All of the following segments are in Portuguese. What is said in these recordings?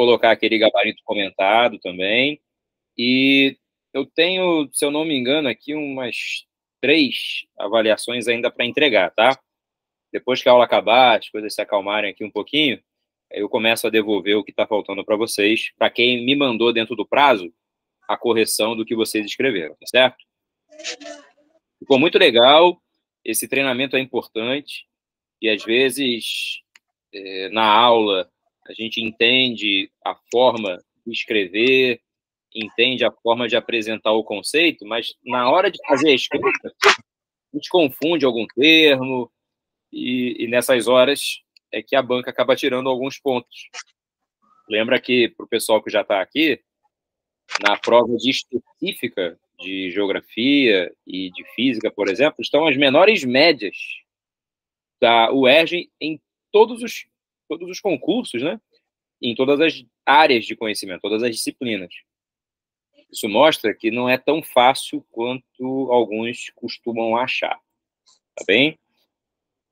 colocar aquele gabarito comentado também. E eu tenho, se eu não me engano, aqui umas três avaliações ainda para entregar, tá? Depois que a aula acabar, as coisas se acalmarem aqui um pouquinho, eu começo a devolver o que está faltando para vocês, para quem me mandou dentro do prazo a correção do que vocês escreveram, tá certo? Ficou muito legal, esse treinamento é importante, e às vezes, é, na aula, a gente entende a forma de escrever, entende a forma de apresentar o conceito, mas na hora de fazer a escrita, a gente confunde algum termo, e, e nessas horas é que a banca acaba tirando alguns pontos. Lembra que, para o pessoal que já está aqui, na prova de específica de geografia e de física, por exemplo, estão as menores médias da UERJ em todos os, todos os concursos, né? Em todas as áreas de conhecimento, todas as disciplinas. Isso mostra que não é tão fácil quanto alguns costumam achar. Tá bem?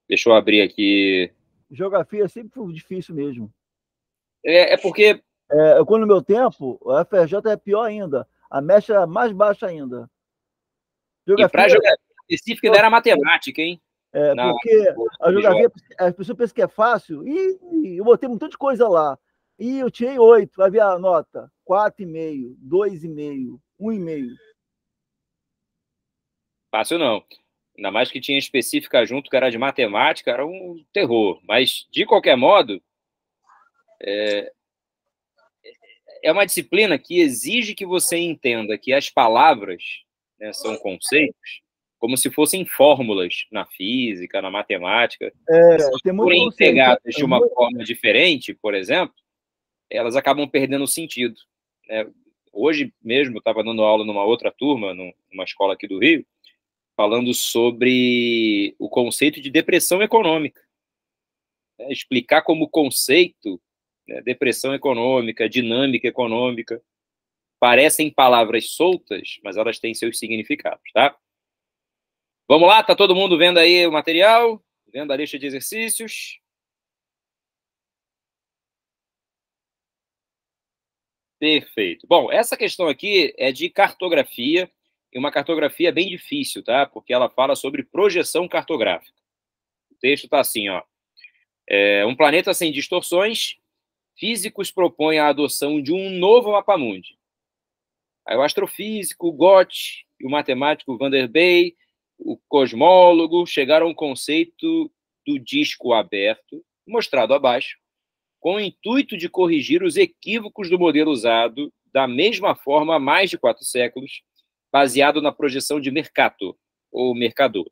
Deixa eu abrir aqui. Geografia sempre foi difícil mesmo. É, é porque. É, quando no meu tempo, a FRJ é pior ainda. A mecha é mais baixa ainda. Geografia... E para geografia específica ainda era matemática, hein? É, Na... porque a geografia, as pessoas pensam que é fácil, e eu botei um montão de coisa lá. E eu tirei oito, vai ver a nota. Quatro e meio, dois e meio, um e meio. Fácil não. Ainda mais que tinha específica junto, que era de matemática, era um terror. Mas, de qualquer modo, é, é uma disciplina que exige que você entenda que as palavras né, são conceitos, como se fossem fórmulas na física, na matemática. É, forem empregadas de uma forma diferente, por exemplo, elas acabam perdendo sentido. Né? Hoje mesmo, estava dando aula numa outra turma, numa escola aqui do Rio, falando sobre o conceito de depressão econômica. É, explicar como conceito, né, depressão econômica, dinâmica econômica, parecem palavras soltas, mas elas têm seus significados, tá? Vamos lá, tá todo mundo vendo aí o material? Vendo a lista de exercícios? Perfeito. Bom, essa questão aqui é de cartografia, e uma cartografia bem difícil, tá? Porque ela fala sobre projeção cartográfica. O texto está assim, ó. É, um planeta sem distorções, físicos propõem a adoção de um novo mapa-mundi. Aí o astrofísico Gott e o matemático Van der Bay, o cosmólogo, chegaram ao conceito do disco aberto, mostrado abaixo, com o intuito de corrigir os equívocos do modelo usado da mesma forma há mais de quatro séculos, baseado na projeção de Mercator, ou Mercador.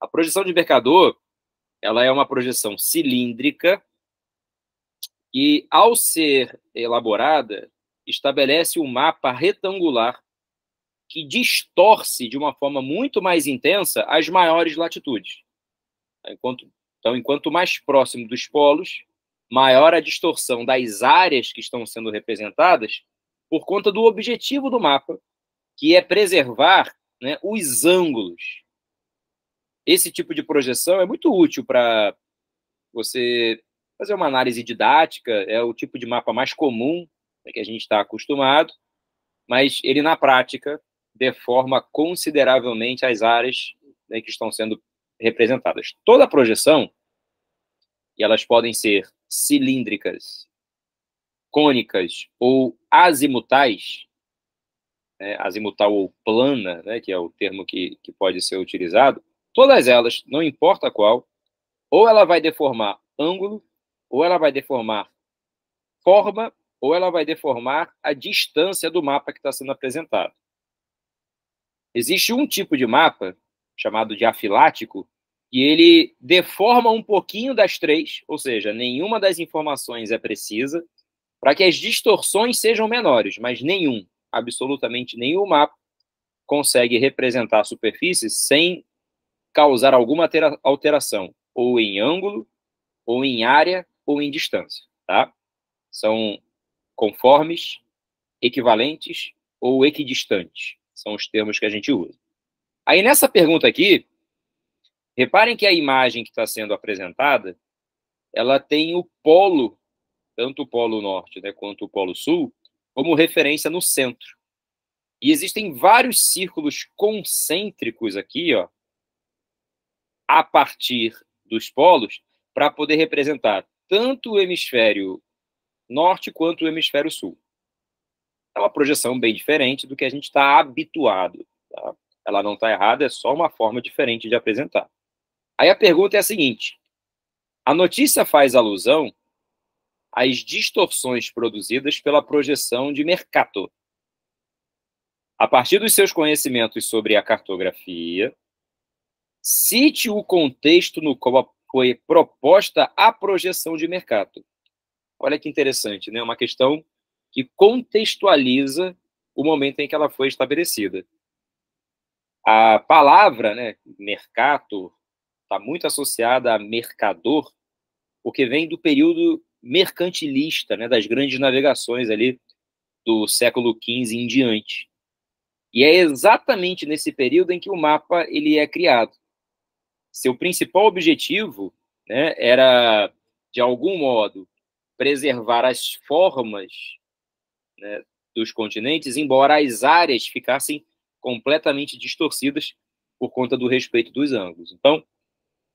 A projeção de Mercador ela é uma projeção cilíndrica que, ao ser elaborada, estabelece um mapa retangular que distorce de uma forma muito mais intensa as maiores latitudes. Enquanto, então, enquanto mais próximo dos polos, maior a distorção das áreas que estão sendo representadas por conta do objetivo do mapa, que é preservar né, os ângulos. Esse tipo de projeção é muito útil para você fazer uma análise didática, é o tipo de mapa mais comum né, que a gente está acostumado, mas ele, na prática, deforma consideravelmente as áreas né, que estão sendo representadas. Toda projeção, e elas podem ser cilíndricas, cônicas ou azimutais, né, azimutal ou plana, né, que é o termo que, que pode ser utilizado, todas elas, não importa qual, ou ela vai deformar ângulo, ou ela vai deformar forma, ou ela vai deformar a distância do mapa que está sendo apresentado. Existe um tipo de mapa, chamado de afilático, e ele deforma um pouquinho das três, ou seja, nenhuma das informações é precisa, para que as distorções sejam menores, mas nenhum, absolutamente nenhum mapa consegue representar a superfície sem causar alguma alteração, ou em ângulo, ou em área, ou em distância, tá? São conformes, equivalentes ou equidistantes, são os termos que a gente usa. Aí nessa pergunta aqui, Reparem que a imagem que está sendo apresentada, ela tem o polo tanto o Polo Norte né, quanto o Polo Sul, como referência no centro. E existem vários círculos concêntricos aqui, ó, a partir dos polos, para poder representar tanto o hemisfério norte quanto o hemisfério sul. É uma projeção bem diferente do que a gente está habituado. Tá? Ela não está errada, é só uma forma diferente de apresentar. Aí a pergunta é a seguinte: a notícia faz alusão às distorções produzidas pela projeção de Mercator. A partir dos seus conhecimentos sobre a cartografia, cite o contexto no qual foi proposta a projeção de Mercator. Olha que interessante, né? Uma questão que contextualiza o momento em que ela foi estabelecida. A palavra, né, mercator, está muito associada a mercador, porque vem do período mercantilista, né, das grandes navegações ali do século XV em diante. E é exatamente nesse período em que o mapa ele é criado. Seu principal objetivo né, era, de algum modo, preservar as formas né, dos continentes, embora as áreas ficassem completamente distorcidas por conta do respeito dos ângulos. Então,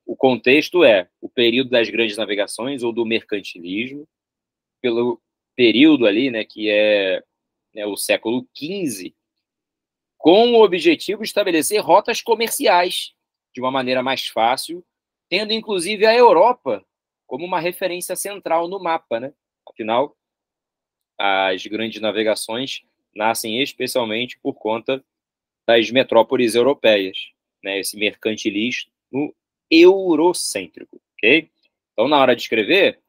o contexto é o período das grandes navegações ou do mercantilismo, pelo período ali, né, que é né, o século XV, com o objetivo de estabelecer rotas comerciais de uma maneira mais fácil, tendo inclusive a Europa como uma referência central no mapa, né? Afinal, as grandes navegações nascem especialmente por conta das metrópoles europeias, né? Esse mercantilismo eurocêntrico, ok? Então, na hora de escrever,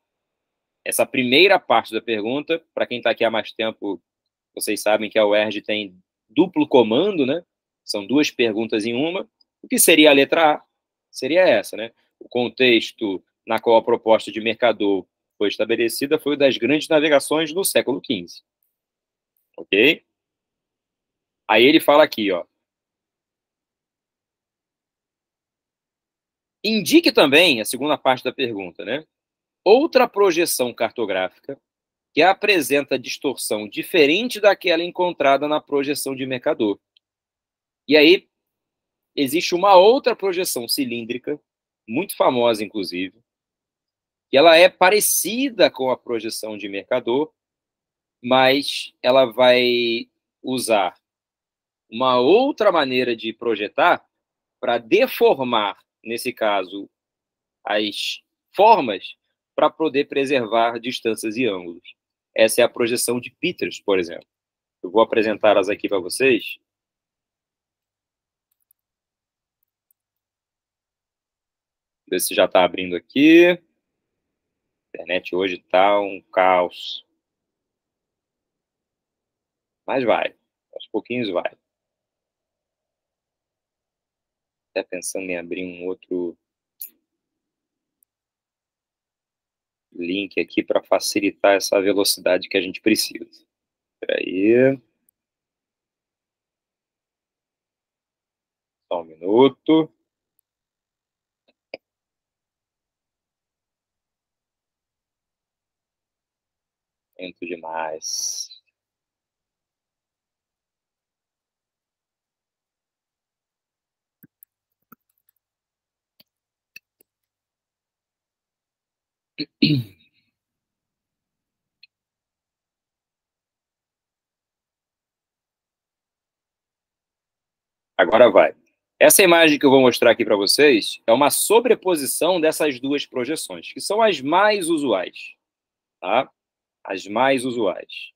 essa primeira parte da pergunta, para quem está aqui há mais tempo, vocês sabem que a UERJ tem duplo comando, né? São duas perguntas em uma. O que seria a letra A? Seria essa, né? O contexto na qual a proposta de mercador foi estabelecida foi o das grandes navegações no século XV. Ok? Aí ele fala aqui, ó. Indique também, a segunda parte da pergunta, né? Outra projeção cartográfica que apresenta distorção diferente daquela encontrada na projeção de mercador. E aí, existe uma outra projeção cilíndrica, muito famosa, inclusive, que ela é parecida com a projeção de mercador, mas ela vai usar uma outra maneira de projetar para deformar, nesse caso, as formas para poder preservar distâncias e ângulos. Essa é a projeção de Peters, por exemplo. Eu vou apresentá-las aqui para vocês. Ver se já está abrindo aqui internet hoje tá um caos. Mas vai. Aos pouquinhos vai. Até pensando em abrir um outro link aqui para facilitar essa velocidade que a gente precisa. Espera aí. Só um minuto. Lento demais. Agora vai. Essa imagem que eu vou mostrar aqui para vocês é uma sobreposição dessas duas projeções, que são as mais usuais. Tá? as mais usuais.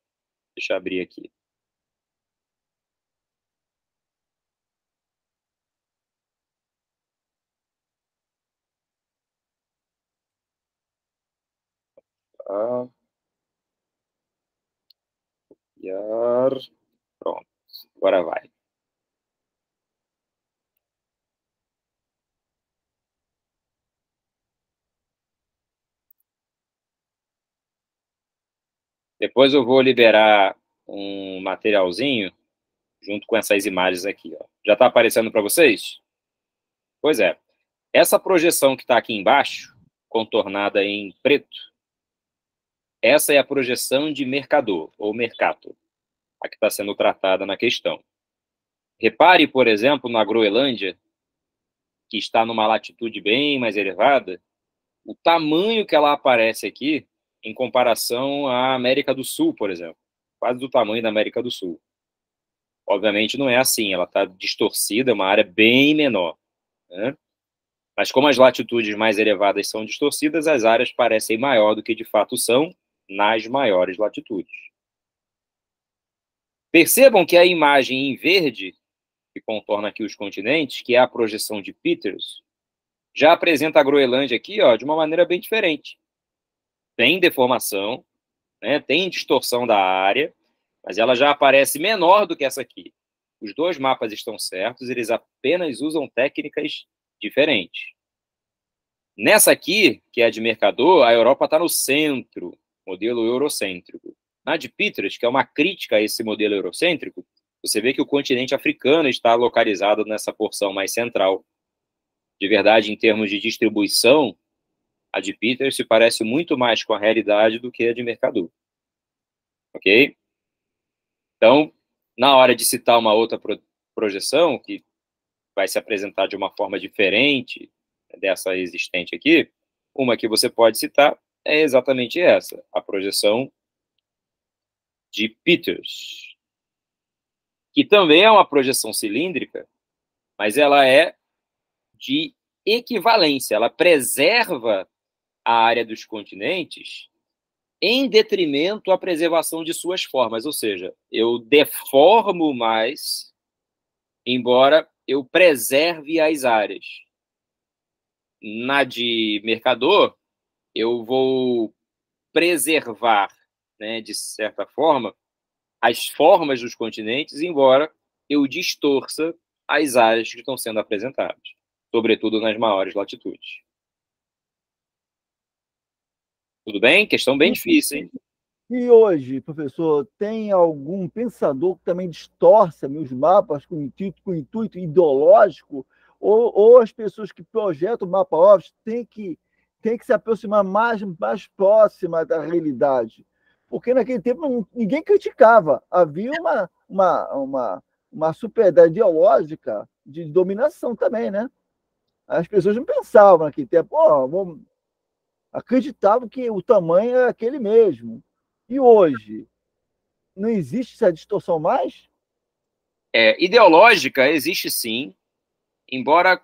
Deixa eu abrir aqui. Copiar. Pronto. Agora vai. Depois eu vou liberar um materialzinho junto com essas imagens aqui. Ó. Já está aparecendo para vocês? Pois é. Essa projeção que está aqui embaixo, contornada em preto, Essa é a projeção de Mercador, ou Mercator, a que está sendo tratada na questão. Repare, por exemplo, na Groenlândia, que está numa latitude bem mais elevada, o tamanho que ela aparece aqui em comparação à América do Sul, por exemplo, quase do tamanho da América do Sul. Obviamente não é assim, ela está distorcida, é uma área bem menor. Né? Mas como as latitudes mais elevadas são distorcidas, as áreas parecem maior do que de fato são nas maiores latitudes. Percebam que a imagem em verde que contorna aqui os continentes, que é a projeção de Peters, já apresenta a Groenlândia aqui ó, de uma maneira bem diferente. Tem deformação, né, tem distorção da área, mas ela já aparece menor do que essa aqui. Os dois mapas estão certos, eles apenas usam técnicas diferentes. Nessa aqui, que é a de Mercador, a Europa está no centro, modelo eurocêntrico. Na de Peters, que é uma crítica a esse modelo eurocêntrico, você vê que o continente africano está localizado nessa porção mais central. De verdade, em termos de distribuição, a de Peter se parece muito mais com a realidade do que a de Mercador. Ok? Então, na hora de citar uma outra pro projeção, que vai se apresentar de uma forma diferente dessa existente aqui, uma que você pode citar é exatamente essa, a projeção de Peters que também é uma projeção cilíndrica, mas ela é de equivalência, ela preserva a área dos continentes em detrimento à preservação de suas formas, ou seja, eu deformo mais, embora eu preserve as áreas. Na de Mercador, eu vou preservar, né, de certa forma, as formas dos continentes, embora eu distorça as áreas que estão sendo apresentadas, sobretudo nas maiores latitudes. Tudo bem? Questão bem difícil, hein? E hoje, professor, tem algum pensador que também distorce os mapas com intuito, com intuito ideológico? Ou, ou, as pessoas que projetam o mapa Office têm que, têm que se aproximar mais, mais próxima da realidade? porque naquele tempo ninguém criticava. Havia uma, uma, uma, uma superioridade ideológica de dominação também, né? As pessoas não pensavam naquele tempo, oh, acreditavam que o tamanho era aquele mesmo. E hoje, não existe essa distorção mais? É, ideológica existe sim, embora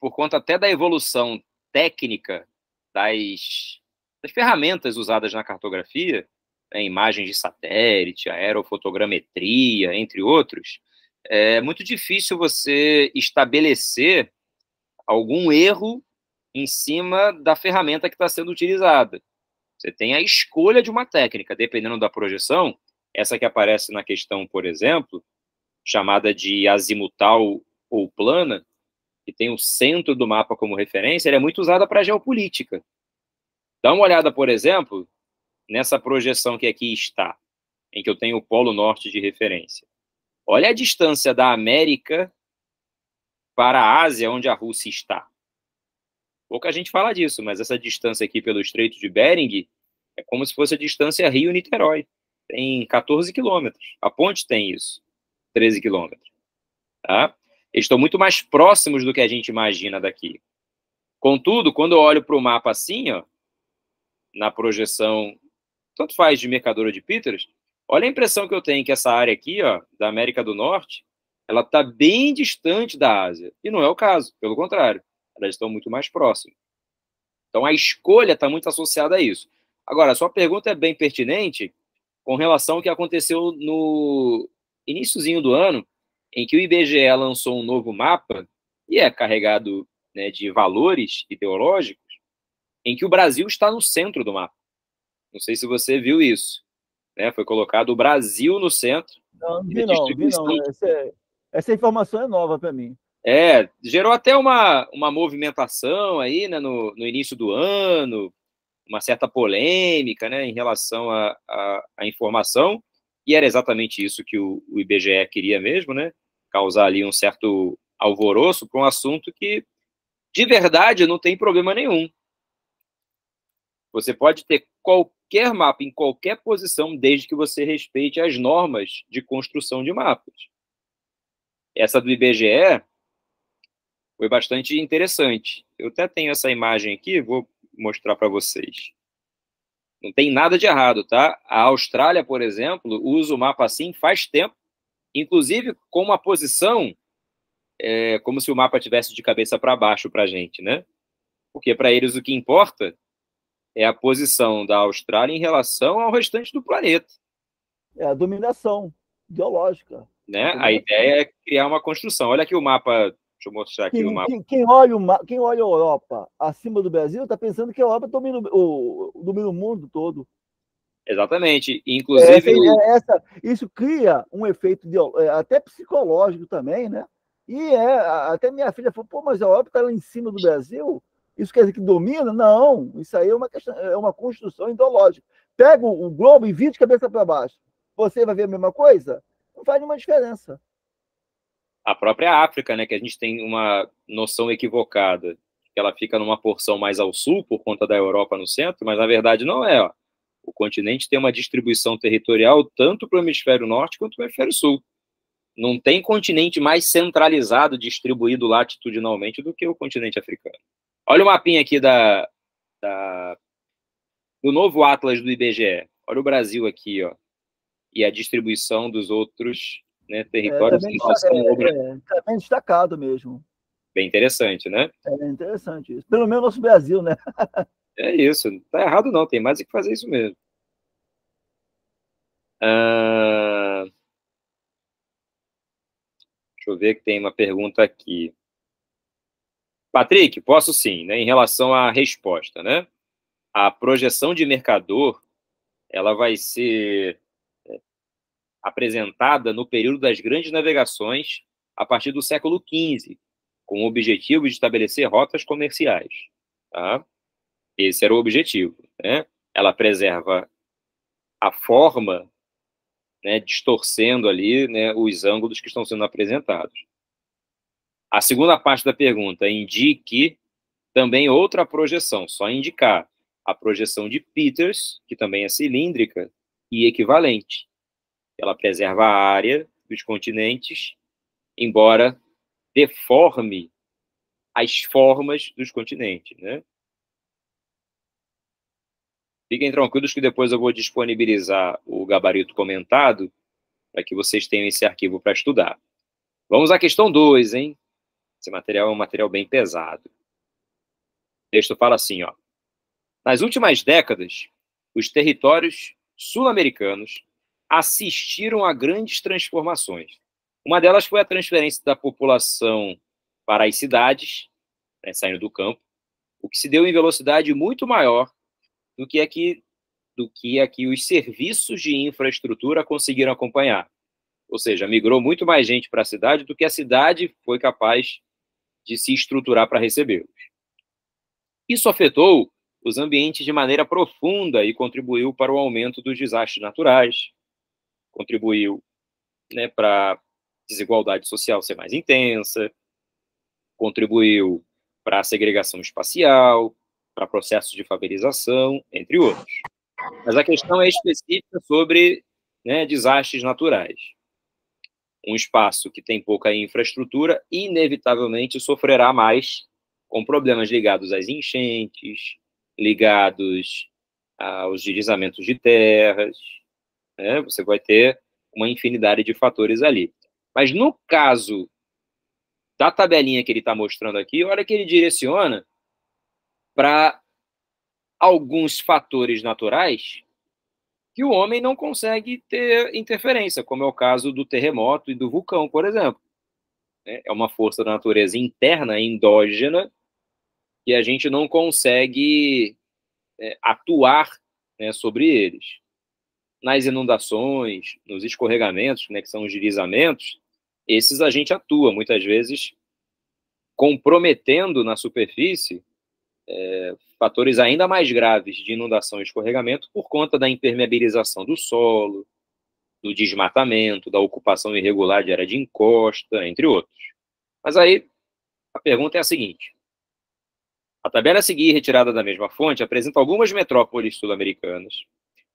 por conta até da evolução técnica das das ferramentas usadas na cartografia, né, imagens de satélite, aerofotogrametria, entre outros, é muito difícil você estabelecer algum erro em cima da ferramenta que está sendo utilizada. Você tem a escolha de uma técnica, dependendo da projeção, essa que aparece na questão, por exemplo, chamada de azimutal ou plana, que tem o centro do mapa como referência, é muito usada para geopolítica. Dá uma olhada, por exemplo, nessa projeção que aqui está, em que eu tenho o Polo Norte de referência. Olha a distância da América para a Ásia, onde a Rússia está. Pouca gente fala disso, mas essa distância aqui pelo Estreito de Bering é como se fosse a distância Rio-Niterói. Tem 14 quilômetros. A ponte tem isso, 13 quilômetros. Tá? Eles estão muito mais próximos do que a gente imagina daqui. Contudo, quando eu olho para o mapa assim, ó, na projeção, tanto faz de Mercadora de Peters, olha a impressão que eu tenho que essa área aqui, ó, da América do Norte, ela está bem distante da Ásia. E não é o caso, pelo contrário, elas estão muito mais próximas. Então a escolha está muito associada a isso. Agora, a sua pergunta é bem pertinente com relação ao que aconteceu no iníciozinho do ano, em que o IBGE lançou um novo mapa, e é carregado né, de valores ideológicos, em que o Brasil está no centro do mapa. Não sei se você viu isso. Né? Foi colocado o Brasil no centro. Não, vi não, vi não. Essa, essa informação é nova para mim. É, gerou até uma, uma movimentação aí né, no, no início do ano, uma certa polêmica né, em relação à informação, e era exatamente isso que o, o IBGE queria mesmo, né? Causar ali um certo alvoroço para um assunto que, de verdade, não tem problema nenhum Você pode ter qualquer mapa em qualquer posição, desde que você respeite as normas de construção de mapas. Essa do IBGE foi bastante interessante. Eu até tenho essa imagem aqui, vou mostrar para vocês. Não tem nada de errado, tá? A Austrália, por exemplo, usa o mapa assim faz tempo, inclusive com uma posição é, como se o mapa tivesse de cabeça para baixo para a gente, né? Porque para eles o que importa é a posição da Austrália em relação ao restante do planeta. É a dominação ideológica. Né? A ideia é criar uma construção. Olha aqui o mapa Deixa eu mostrar aqui quem, o mapa. Quem, quem, olha o, quem olha a Europa acima do Brasil está pensando que a Europa domina o, domina o mundo todo. Exatamente. Inclusive. Essa, é, essa, isso cria um efeito de, é, até psicológico também, né? E é, até minha filha falou, pô, mas a Europa está lá em cima do Brasil? Isso quer dizer que domina? Não, isso aí é uma, questão, é uma construção ideológica. Pega o, globo e vira de cabeça para baixo. Você vai ver a mesma coisa? Não faz nenhuma diferença a própria África, né, que a gente tem uma noção equivocada, que ela fica numa porção mais ao sul por conta da Europa no centro, mas na verdade não é. Ó. O continente tem uma distribuição territorial tanto para o hemisfério norte quanto para o hemisfério sul. Não tem continente mais centralizado, distribuído latitudinalmente do que o continente africano. Olha o mapinha aqui da, da do novo Atlas do IBGE. Olha o Brasil aqui, ó. E a distribuição dos outros né, territórios é, também, é, é, tá bem destacado mesmo. Bem interessante, né? É interessante isso. Pelo menos nosso Brasil, né? é isso. Tá errado não, tem mais que fazer isso mesmo. Ah, deixa eu ver que tem uma pergunta aqui. Patrick, posso sim, né? Em relação à resposta, né? A projeção de mercador, ela vai ser apresentada no período das grandes navegações a partir do século XV, com o objetivo de estabelecer rotas comerciais. Tá? Esse era o objetivo. Né? Ela preserva a forma, né, distorcendo ali né, os ângulos que estão sendo apresentados. A segunda parte da pergunta indique também outra projeção, só indicar a projeção de Peters, que também é cilíndrica e equivalente. Ela preserva a área dos continentes, embora deforme as formas dos continentes, né? Fiquem tranquilos que depois eu vou disponibilizar o gabarito comentado para que vocês tenham esse arquivo para estudar. Vamos à questão 2, hein? Esse material é um material bem pesado. O texto fala assim, ó. Nas últimas décadas, os territórios sul-americanos assistiram a grandes transformações. Uma delas foi a transferência da população para as cidades, né, saindo do campo, o que se deu em velocidade muito maior do que aqui do que aqui os serviços de infraestrutura conseguiram acompanhar. Ou seja, migrou muito mais gente para a cidade do que a cidade foi capaz de se estruturar para recebê-los. Isso afetou os ambientes de maneira profunda e contribuiu para o aumento dos desastres naturais, contribuiu né, para a desigualdade social ser mais intensa, contribuiu para a segregação espacial, para processos de favelização, entre outros. Mas a questão é específica sobre né, desastres naturais. Um espaço que tem pouca infraestrutura, inevitavelmente sofrerá mais com problemas ligados às enchentes, ligados aos deslizamentos de terras, né? Você vai ter uma infinidade de fatores ali. Mas no caso da tabelinha que ele está mostrando aqui, olha que ele direciona para alguns fatores naturais que o homem não consegue ter interferência, como é o caso do terremoto e do vulcão, por exemplo. Né? É uma força da natureza interna, endógena, que a gente não consegue é, atuar né, sobre eles nas inundações, nos escorregamentos, né, que são os deslizamentos, esses a gente atua, muitas vezes comprometendo na superfície é, fatores ainda mais graves de inundação e escorregamento por conta da impermeabilização do solo, do desmatamento, da ocupação irregular de área de encosta, entre outros. Mas aí a pergunta é a seguinte: A tabela a seguir, retirada da mesma fonte, apresenta algumas metrópoles sul-americanas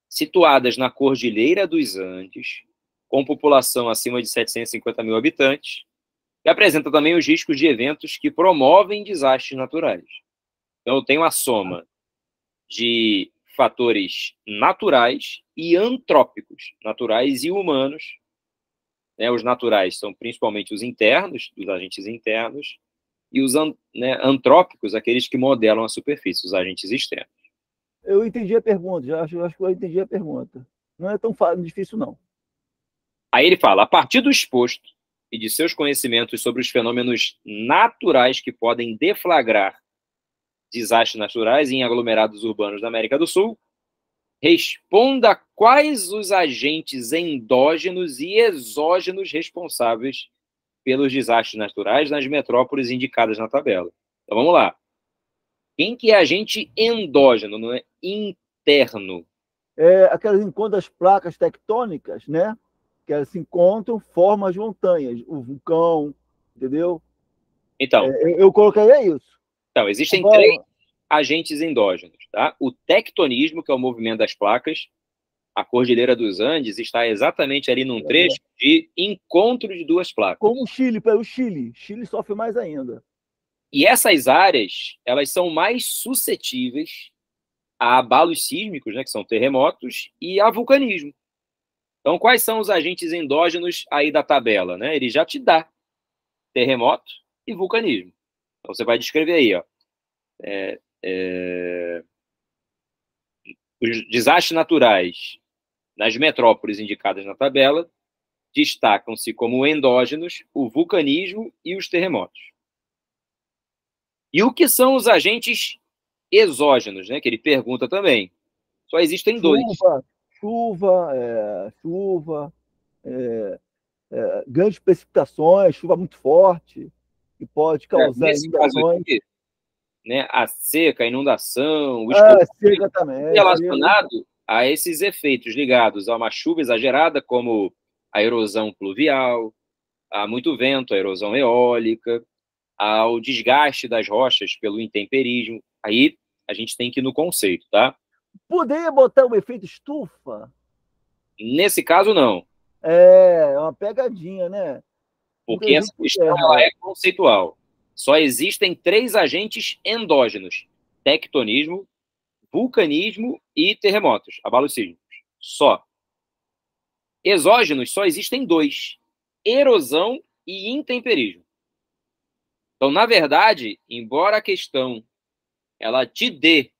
situadas na Cordilheira dos Andes, com população acima de 750 mil habitantes, e apresenta também os riscos de eventos que promovem desastres naturais. Então, eu tenho a soma de fatores naturais e antrópicos, naturais e humanos. Né, os naturais são principalmente os internos, os agentes internos, e os né, antrópicos, aqueles que modelam a superfície, os agentes externos. Eu entendi a pergunta, já acho, acho que eu entendi a pergunta. Não é tão difícil, não. Aí ele fala: a partir do exposto e de seus conhecimentos sobre os fenômenos naturais que podem deflagrar desastres naturais em aglomerados urbanos da América do Sul, responda quais os agentes endógenos e exógenos responsáveis pelos desastres naturais nas metrópoles indicadas na tabela. Então vamos lá. Quem que é agente endógeno, não é interno? É aquelas encontram as placas tectônicas, né? Que elas se encontram, formam as montanhas, o vulcão, entendeu? Então. É, eu colocaria isso. Então, existem Agora... três agentes endógenos, tá? O tectonismo, que é o movimento das placas, a Cordilheira dos Andes está exatamente ali num trecho de encontro de duas placas. Como o Chile, para o Chile. Chile sofre mais ainda. E essas áreas, elas são mais suscetíveis a abalos sísmicos, né, que são terremotos, e a vulcanismo. Então, quais são os agentes endógenos aí da tabela? Né? Ele já te dá terremoto e vulcanismo. Então, você vai descrever aí, ó. É, é, os desastres naturais nas metrópoles indicadas na tabela destacam-se como endógenos o vulcanismo e os terremotos. E o que são os agentes exógenos, né? Que ele pergunta também. Só existem chuva, dois. Chuva, é, chuva, é, é, grandes precipitações, chuva muito forte, que pode é, causar inundações. Aqui, né, a seca, a inundação, o ah, seca também. Relacionado a esses efeitos ligados a uma chuva exagerada, como a erosão pluvial, a muito vento, a erosão eólica, ao desgaste das rochas pelo intemperismo. Aí a gente tem que ir no conceito, tá? Poderia botar um efeito estufa? Nesse caso, não. É, é uma pegadinha, né? Porque essa questão ela é conceitual. Só existem três agentes endógenos: tectonismo, vulcanismo e terremotos, abalos sísmicos. Só. Exógenos só existem dois: erosão e intemperismo. Então, na verdade, embora a questão ela te dê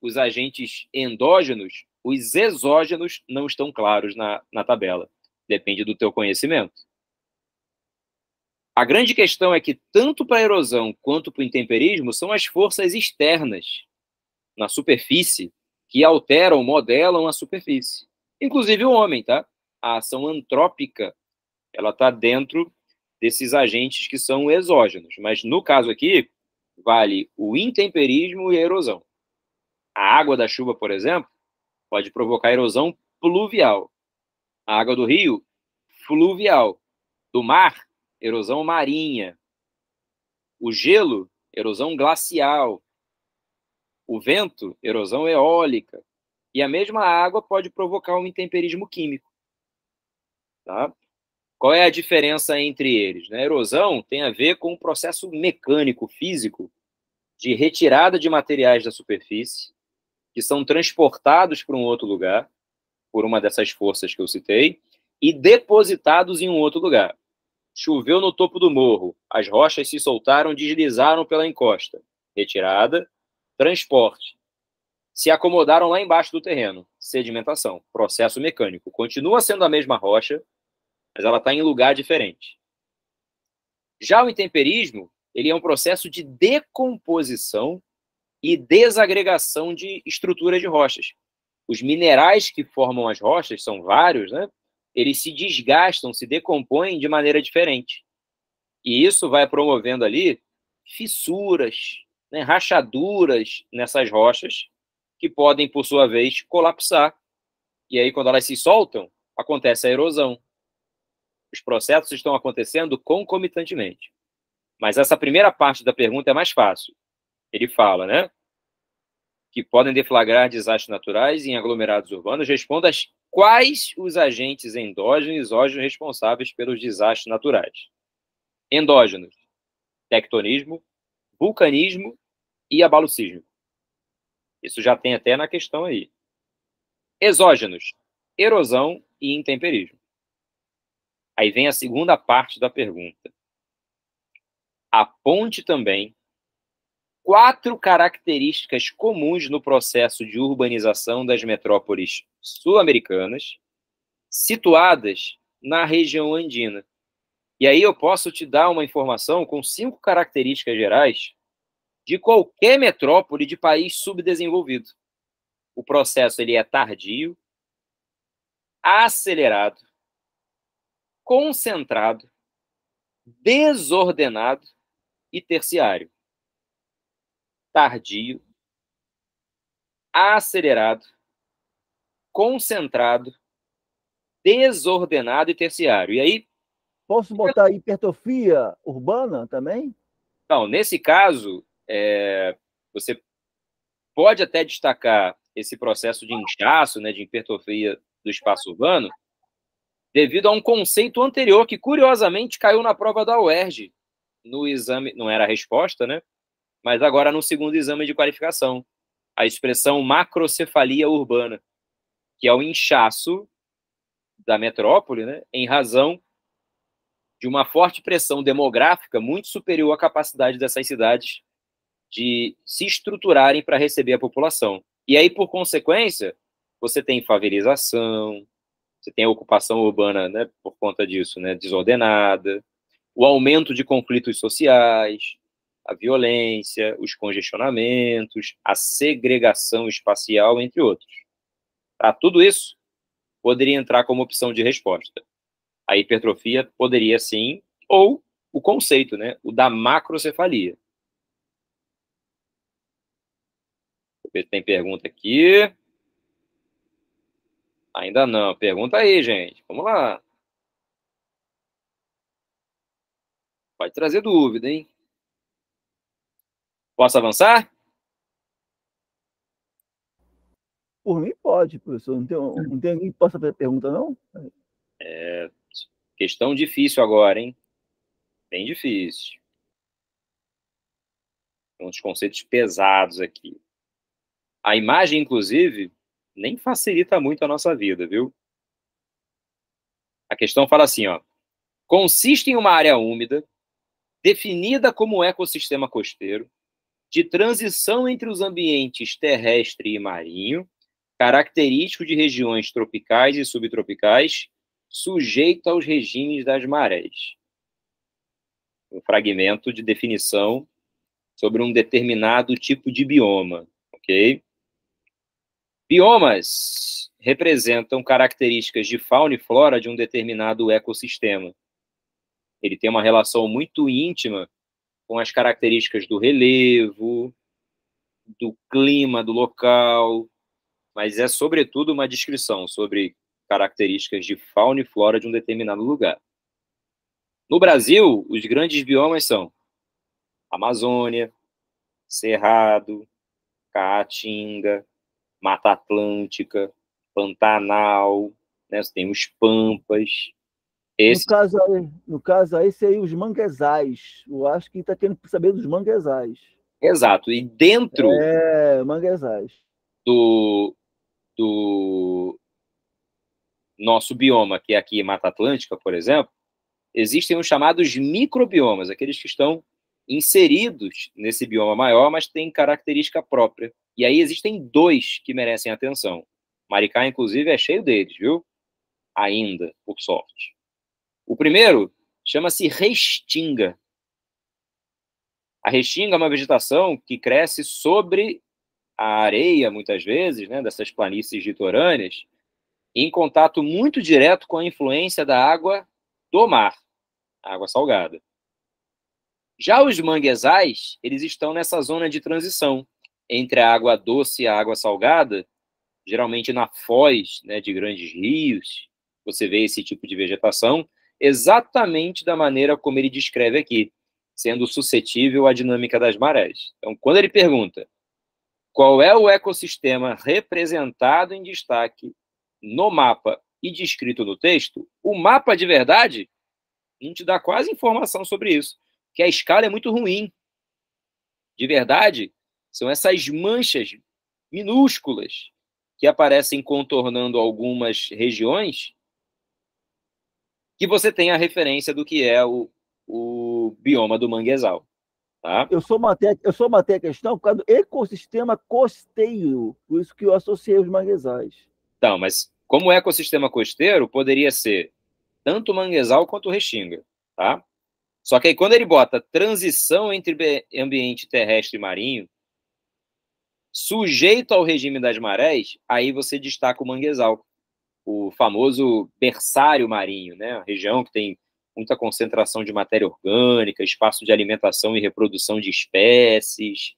os agentes endógenos, os exógenos não estão claros na, na tabela. Depende do teu conhecimento. A grande questão é que, tanto para a erosão quanto para o intemperismo, são as forças externas na superfície que alteram, modelam a superfície. Inclusive o homem, tá? A ação antrópica, ela está dentro desses agentes que são exógenos. Mas no caso aqui, vale o intemperismo e a erosão. A água da chuva, por exemplo, pode provocar erosão pluvial. A água do rio, fluvial. Do mar, erosão marinha. O gelo, erosão glacial. O vento, erosão eólica. E a mesma água pode provocar um intemperismo químico. Tá? Qual é a diferença entre eles? Né? A erosão tem a ver com o processo mecânico, físico, de retirada de materiais da superfície, que são transportados para um outro lugar, por uma dessas forças que eu citei, e depositados em um outro lugar. Choveu no topo do morro, as rochas se soltaram, deslizaram pela encosta. Retirada, transporte. Se acomodaram lá embaixo do terreno. Sedimentação, processo mecânico. Continua sendo a mesma rocha, mas ela está em lugar diferente. Já o intemperismo, ele é um processo de decomposição e desagregação de estrutura de rochas. Os minerais que formam as rochas, são vários, né? Eles se desgastam, se decompõem de maneira diferente. E isso vai promovendo ali fissuras, né, rachaduras nessas rochas, que podem, por sua vez, colapsar. E aí, quando elas se soltam, acontece a erosão. Os processos estão acontecendo concomitantemente. Mas essa primeira parte da pergunta é mais fácil. ele fala, né? Que podem deflagrar desastres naturais em aglomerados urbanos. Responda as quais os agentes endógenos e responsáveis pelos desastres naturais. Endógenos, tectonismo, vulcanismo e abalo sísmico. Isso já tem até na questão aí. Exógenos, erosão e intemperismo. Aí vem a segunda parte da pergunta. Aponte também quatro características comuns no processo de urbanização das metrópoles sul-americanas situadas na região andina. E aí eu posso te dar uma informação com cinco características gerais de qualquer metrópole de país subdesenvolvido. O processo ele é tardio, acelerado, concentrado, desordenado e terciário. Tardio, acelerado, concentrado, desordenado e terciário. E aí. Posso botar hipertrofia urbana também? Não, nesse caso, é, você pode até destacar esse processo de inchaço, né, de hipertrofia do espaço urbano, devido a um conceito anterior que, curiosamente, caiu na prova da UERJ, no exame, não era a resposta, né? Mas agora no segundo exame de qualificação, a expressão macrocefalia urbana, que é o inchaço da metrópole, né, em razão de uma forte pressão demográfica muito superior à capacidade dessas cidades de se estruturarem para receber a população. E aí, por consequência, você tem favelização, você tem a ocupação urbana, né, por conta disso, né, desordenada, o aumento de conflitos sociais, a violência, os congestionamentos, a segregação espacial, entre outros. Para tudo isso, poderia entrar como opção de resposta. A hipertrofia poderia sim, ou o conceito, né, o da macrocefalia. tem pergunta aqui. Ainda não. Pergunta aí, gente. Vamos lá. Pode trazer dúvida, hein? Posso avançar? Por mim, pode, professor. Não tem, não tem ninguém que possa fazer pergunta, não? É, questão difícil agora, hein? Bem difícil. Tem uns conceitos pesados aqui. A imagem, inclusive, nem facilita muito a nossa vida, viu? A questão fala assim, ó. Consiste em uma área úmida, definida como ecossistema costeiro, de transição entre os ambientes terrestre e marinho, característico de regiões tropicais e subtropicais, sujeito aos regimes das marés. Um fragmento de definição sobre um determinado tipo de bioma, ok? Biomas representam características de fauna e flora de um determinado ecossistema. Ele tem uma relação muito íntima com as características do relevo, do clima do local, mas é sobretudo uma descrição sobre características de fauna e flora de um determinado lugar. No Brasil, os grandes biomas são Amazônia, Cerrado, Caatinga, Mata Atlântica, Pantanal, né? Tem os Pampas. Esse... No, caso aí, no caso aí, seria os manguezais. Eu acho que está querendo saber dos manguezais. Exato. E dentro. É, manguezais. Do, do nosso bioma, que é aqui Mata Atlântica, por exemplo, existem os chamados microbiomas, aqueles que estão inseridos nesse bioma maior, mas têm característica própria. E aí existem dois que merecem atenção. Maricá, inclusive, é cheio deles, viu? Ainda, por sorte. O primeiro chama-se restinga. A restinga é uma vegetação que cresce sobre a areia, muitas vezes, né, dessas planícies litorâneas, em contato muito direto com a influência da água do mar, água salgada. Já os manguezais, eles estão nessa zona de transição, entre a água doce e a água salgada, geralmente na foz né, de grandes rios, você vê esse tipo de vegetação, exatamente da maneira como ele descreve aqui, sendo suscetível à dinâmica das marés. Então, quando ele pergunta qual é o ecossistema representado em destaque no mapa e descrito no texto, o mapa de verdade não te dá quase informação sobre isso, que a escala é muito ruim. De verdade, são essas manchas minúsculas que aparecem contornando algumas regiões que você tem a referência do que é o, o bioma do manguezal. Tá? Eu sou manter, eu sou manter a questão por causa do ecossistema costeiro, por isso que eu associei os manguezais. Então, mas como ecossistema costeiro, poderia ser tanto o manguezal quanto o restinga, tá? Só que aí quando ele bota transição entre ambiente terrestre e marinho, sujeito ao regime das marés, aí você destaca o manguezal, o famoso berçário marinho, né? A região que tem muita concentração de matéria orgânica, espaço de alimentação e reprodução de espécies,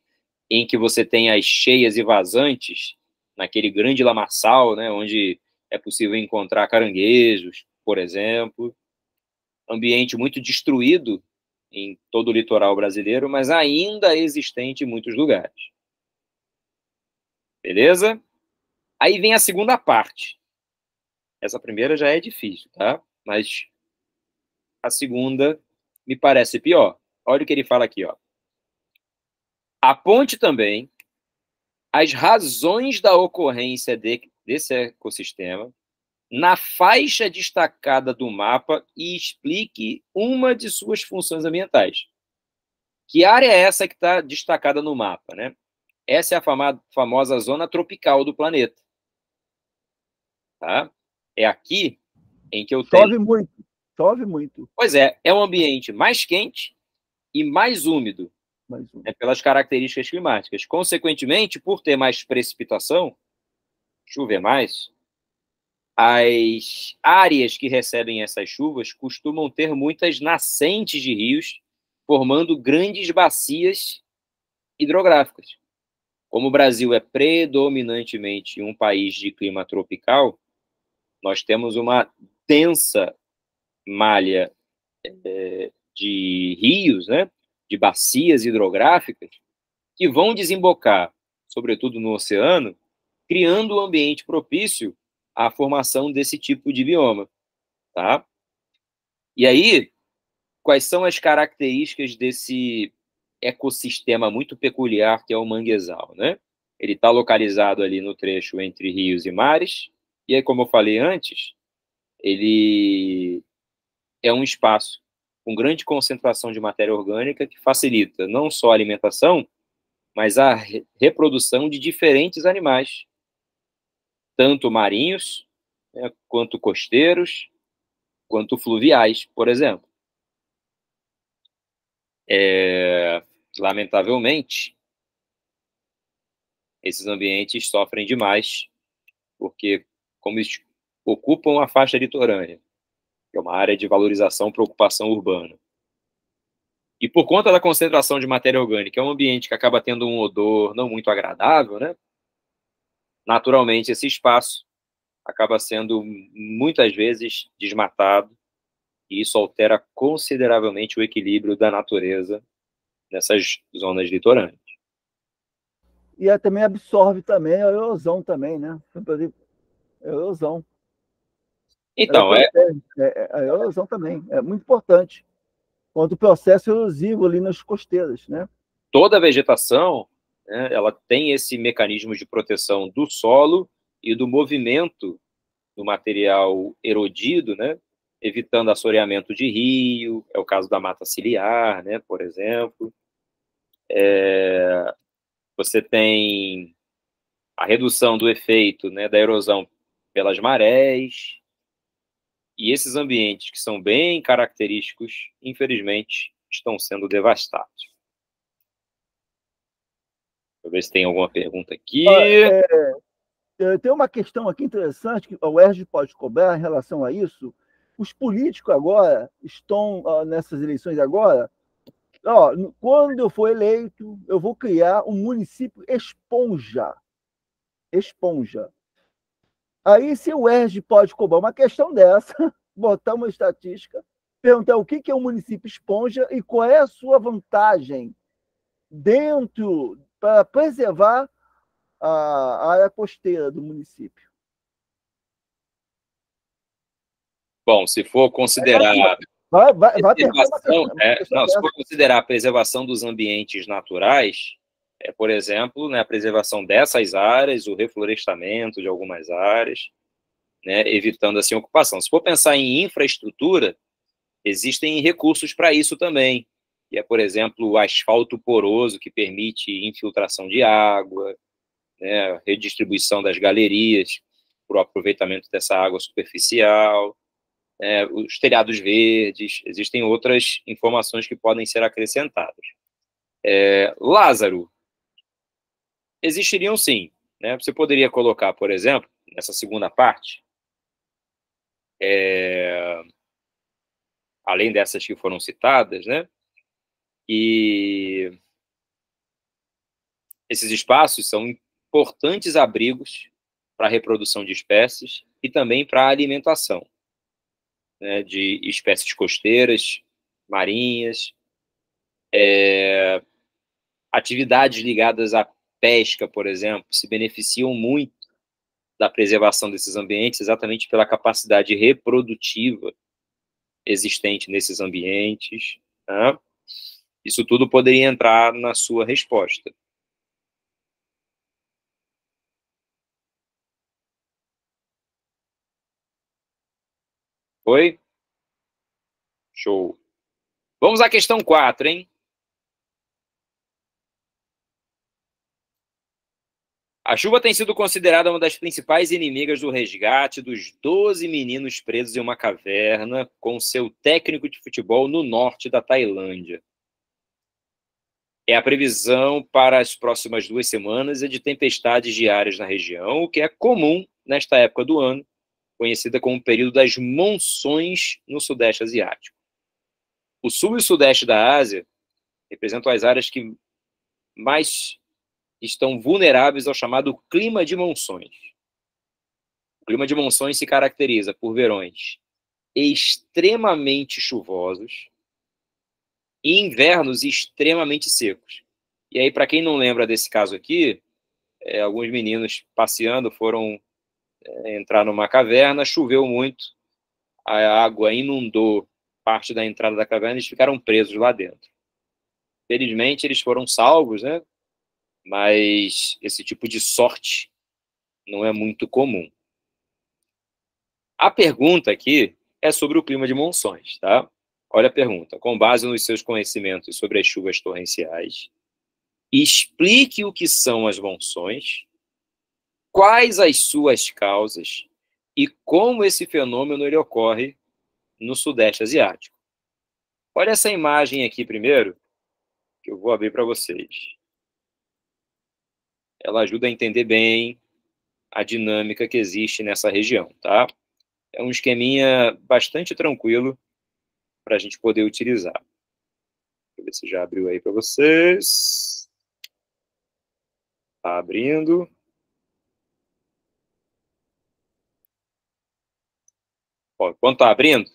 em que você tem as cheias e vazantes, naquele grande lamaçal, né, onde é possível encontrar caranguejos, por exemplo. Ambiente muito destruído em todo o litoral brasileiro, mas ainda existente em muitos lugares. Beleza? Aí vem a segunda parte. Essa primeira já é difícil, tá? Mas a segunda me parece pior. Olha o que ele fala aqui, ó. Aponte também as razões da ocorrência de, desse ecossistema na faixa destacada do mapa e explique uma de suas funções ambientais. Que área é essa que está destacada no mapa, né? Essa é a famosa zona tropical do planeta. Tá? É aqui em que eu tenho... Chove muito. Chove muito. Pois é, é um ambiente mais quente e mais úmido, mais úmido. Né, pelas características climáticas. Consequentemente, por ter mais precipitação, chover mais, as áreas que recebem essas chuvas costumam ter muitas nascentes de rios, formando grandes bacias hidrográficas. Como o Brasil é predominantemente um país de clima tropical, nós temos uma densa malha é, de rios, né, de bacias hidrográficas, que vão desembocar, sobretudo no oceano, criando um ambiente propício à formação desse tipo de bioma, tá? E aí, quais são as características desse ecossistema muito peculiar que é o manguezal, né? Ele está localizado ali no trecho entre rios e mares, e aí, como eu falei antes, ele é um espaço com grande concentração de matéria orgânica que facilita não só a alimentação, mas a reprodução de diferentes animais, tanto marinhos, né, quanto costeiros, quanto fluviais, por exemplo. É, lamentavelmente, esses ambientes sofrem demais, porque, como ocupam a faixa litorânea, que é uma área de valorização para ocupação urbana. E por conta da concentração de matéria orgânica, é um ambiente que acaba tendo um odor não muito agradável, né? Naturalmente, esse espaço acaba sendo muitas vezes desmatado e isso altera consideravelmente o equilíbrio da natureza nessas zonas litorâneas. E é, também absorve também a erosão também, né? A erosão. Então, é... é... é... A erosão também é muito importante. Quanto o processo erosivo ali nas costeiras, né? Toda a vegetação, né, ela tem esse mecanismo de proteção do solo e do movimento do material erodido, né? Evitando assoreamento de rio, é o caso da mata ciliar, né, por exemplo. É... Você tem a redução do efeito né, da erosão pelas marés, e esses ambientes que são bem característicos, infelizmente, estão sendo devastados. Deixa eu ver se tem alguma pergunta aqui. É, é, tem uma questão aqui interessante que o ERG pode cobrar em relação a isso. Os políticos agora estão nessas eleições agora. Ó, quando eu for eleito, eu vou criar um município esponja. Esponja. Aí, se o ERG pode cobrar uma questão dessa, botar uma estatística, perguntar o que é o município esponja e qual é a sua vantagem dentro para preservar a área costeira do município. Bom, se for considerar vai, vai, vai preservação, é, não, se for considerar a preservação dos ambientes naturais, é, por exemplo, né, a preservação dessas áreas, o reflorestamento de algumas áreas, né, evitando assim a ocupação. Se for pensar em infraestrutura, existem recursos para isso também, que é, por exemplo, o asfalto poroso, que permite infiltração de água, né, redistribuição das galerias para o aproveitamento dessa água superficial, é, os telhados verdes, existem outras informações que podem ser acrescentadas. É, Lázaro, existiriam sim. Né? Você poderia colocar, por exemplo, nessa segunda parte, é, além dessas que foram citadas, né? E esses espaços são importantes abrigos para a reprodução de espécies e também para a alimentação né, de espécies costeiras, marinhas, é, atividades ligadas à pesca, por exemplo, se beneficiam muito da preservação desses ambientes exatamente pela capacidade reprodutiva existente nesses ambientes. Né? Isso tudo poderia entrar na sua resposta. Foi? Show. Vamos à questão 4, hein? A chuva tem sido considerada uma das principais inimigas do resgate dos 12 meninos presos em uma caverna com seu técnico de futebol no norte da Tailândia. É a previsão para as próximas duas semanas é de tempestades diárias na região, o que é comum nesta época do ano, conhecida como o período das monções no Sudeste Asiático. O Sul e o Sudeste da Ásia representam as áreas que mais estão vulneráveis ao chamado clima de monções. O clima de monções se caracteriza por verões extremamente chuvosos, e invernos extremamente secos. E aí, para quem não lembra desse caso aqui, é, alguns meninos passeando foram é, entrar numa caverna, choveu muito, a água inundou parte da entrada da caverna e eles ficaram presos lá dentro. Felizmente, eles foram salvos, né? Mas esse tipo de sorte não é muito comum. A pergunta aqui é sobre o clima de monções, tá? Olha a pergunta. Com base nos seus conhecimentos sobre as chuvas torrenciais, explique o que são as monções, quais as suas causas e como esse fenômeno ele ocorre no Sudeste Asiático. Olha essa imagem aqui primeiro, que eu vou abrir para vocês. Ela ajuda a entender bem a dinâmica que existe nessa região, tá? É um esqueminha bastante tranquilo para a gente poder utilizar. Deixa eu ver se já abriu aí para vocês. Está abrindo. Bom, enquanto está abrindo,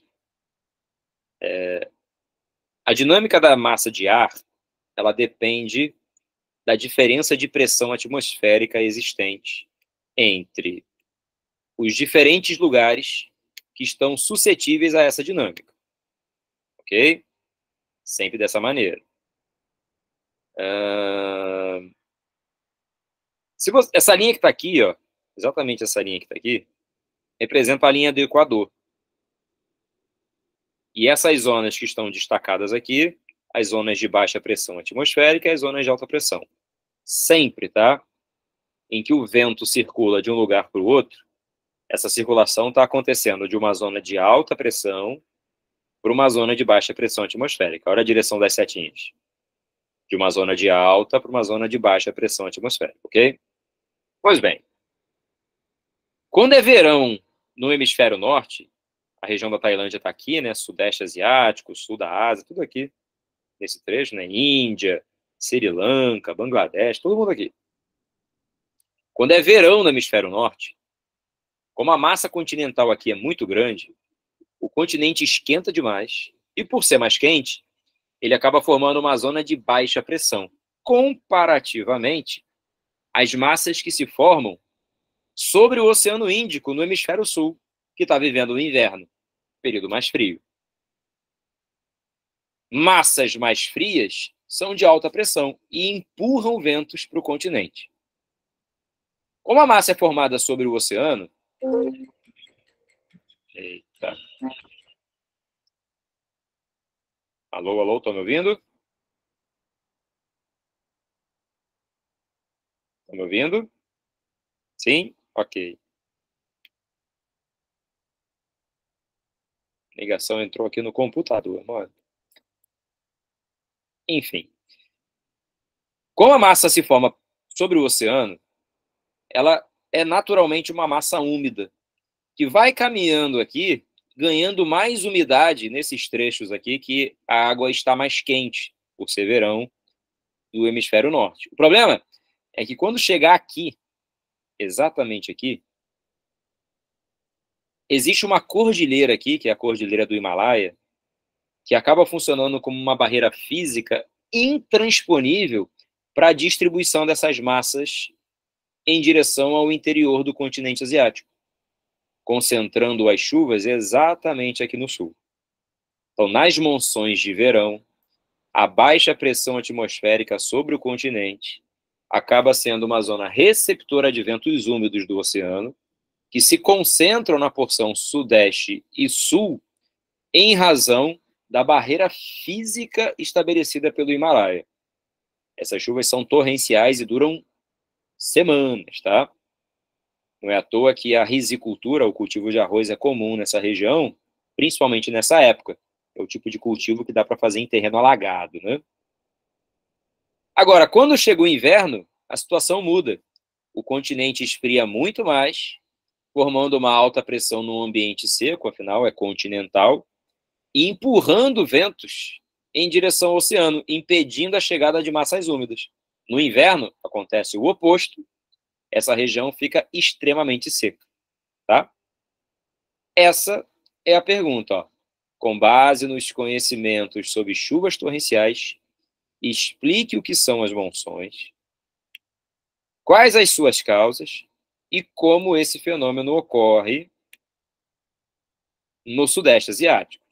é, a dinâmica da massa de ar, ela depende da diferença de pressão atmosférica existente entre os diferentes lugares que estão suscetíveis a essa dinâmica ok? Sempre dessa maneira. Uh... Se você... Essa linha que está aqui, ó, exatamente essa linha que está aqui, representa a linha do Equador. E essas zonas que estão destacadas aqui, as zonas de baixa pressão atmosférica e as zonas de alta pressão. Sempre, tá? Em que o vento circula de um lugar para o outro, essa circulação está acontecendo de uma zona de alta pressão para uma zona de baixa pressão atmosférica. Olha a direção das setinhas. De uma zona de alta para uma zona de baixa pressão atmosférica, ok? Pois bem, quando é verão no hemisfério norte, a região da Tailândia está aqui, né? Sudeste asiático, sul da Ásia, tudo aqui nesse trecho, né? Índia, Sri Lanka, Bangladesh, todo mundo aqui. Quando é verão no hemisfério norte, como a massa continental aqui é muito grande, o continente esquenta demais E por ser mais quente, ele acaba formando uma zona de baixa pressão. Comparativamente, as massas que se formam sobre o Oceano Índico, no hemisfério sul, que está vivendo o inverno, período mais frio. Massas mais frias são de alta pressão e empurram ventos para o continente. Como a massa é formada sobre o oceano. Eita. Alô, alô, estão me ouvindo? Estão me ouvindo? Sim? Ok. A ligação entrou aqui no computador, mano. Enfim. Como a massa se forma sobre o oceano, ela é naturalmente uma massa úmida, que vai caminhando aqui ganhando mais umidade nesses trechos aqui que a água está mais quente, por ser verão do hemisfério norte. O problema é que quando chegar aqui, exatamente aqui, existe uma cordilheira aqui, que é a cordilheira do Himalaia, que acaba funcionando como uma barreira física intransponível para a distribuição dessas massas em direção ao interior do continente asiático concentrando as chuvas exatamente aqui no sul. Então, nas monções de verão, a baixa pressão atmosférica sobre o continente acaba sendo uma zona receptora de ventos úmidos do oceano, que se concentram na porção sudeste e sul em razão da barreira física estabelecida pelo Himalaia. Essas chuvas são torrenciais e duram semanas, tá? Não é à toa que a risicultura, o cultivo de arroz, é comum nessa região, principalmente nessa época. É o tipo de cultivo que dá para fazer em terreno alagado, né? Agora, quando chega o inverno, a situação muda. O continente esfria muito mais, formando uma alta pressão no ambiente seco, afinal é continental, e empurrando ventos em direção ao oceano, impedindo a chegada de massas úmidas. No inverno, acontece o oposto, essa região fica extremamente seca, tá? Essa é a pergunta, ó. Com base nos conhecimentos sobre chuvas torrenciais, explique o que são as monções, quais as suas causas e como esse fenômeno ocorre no Sudeste Asiático.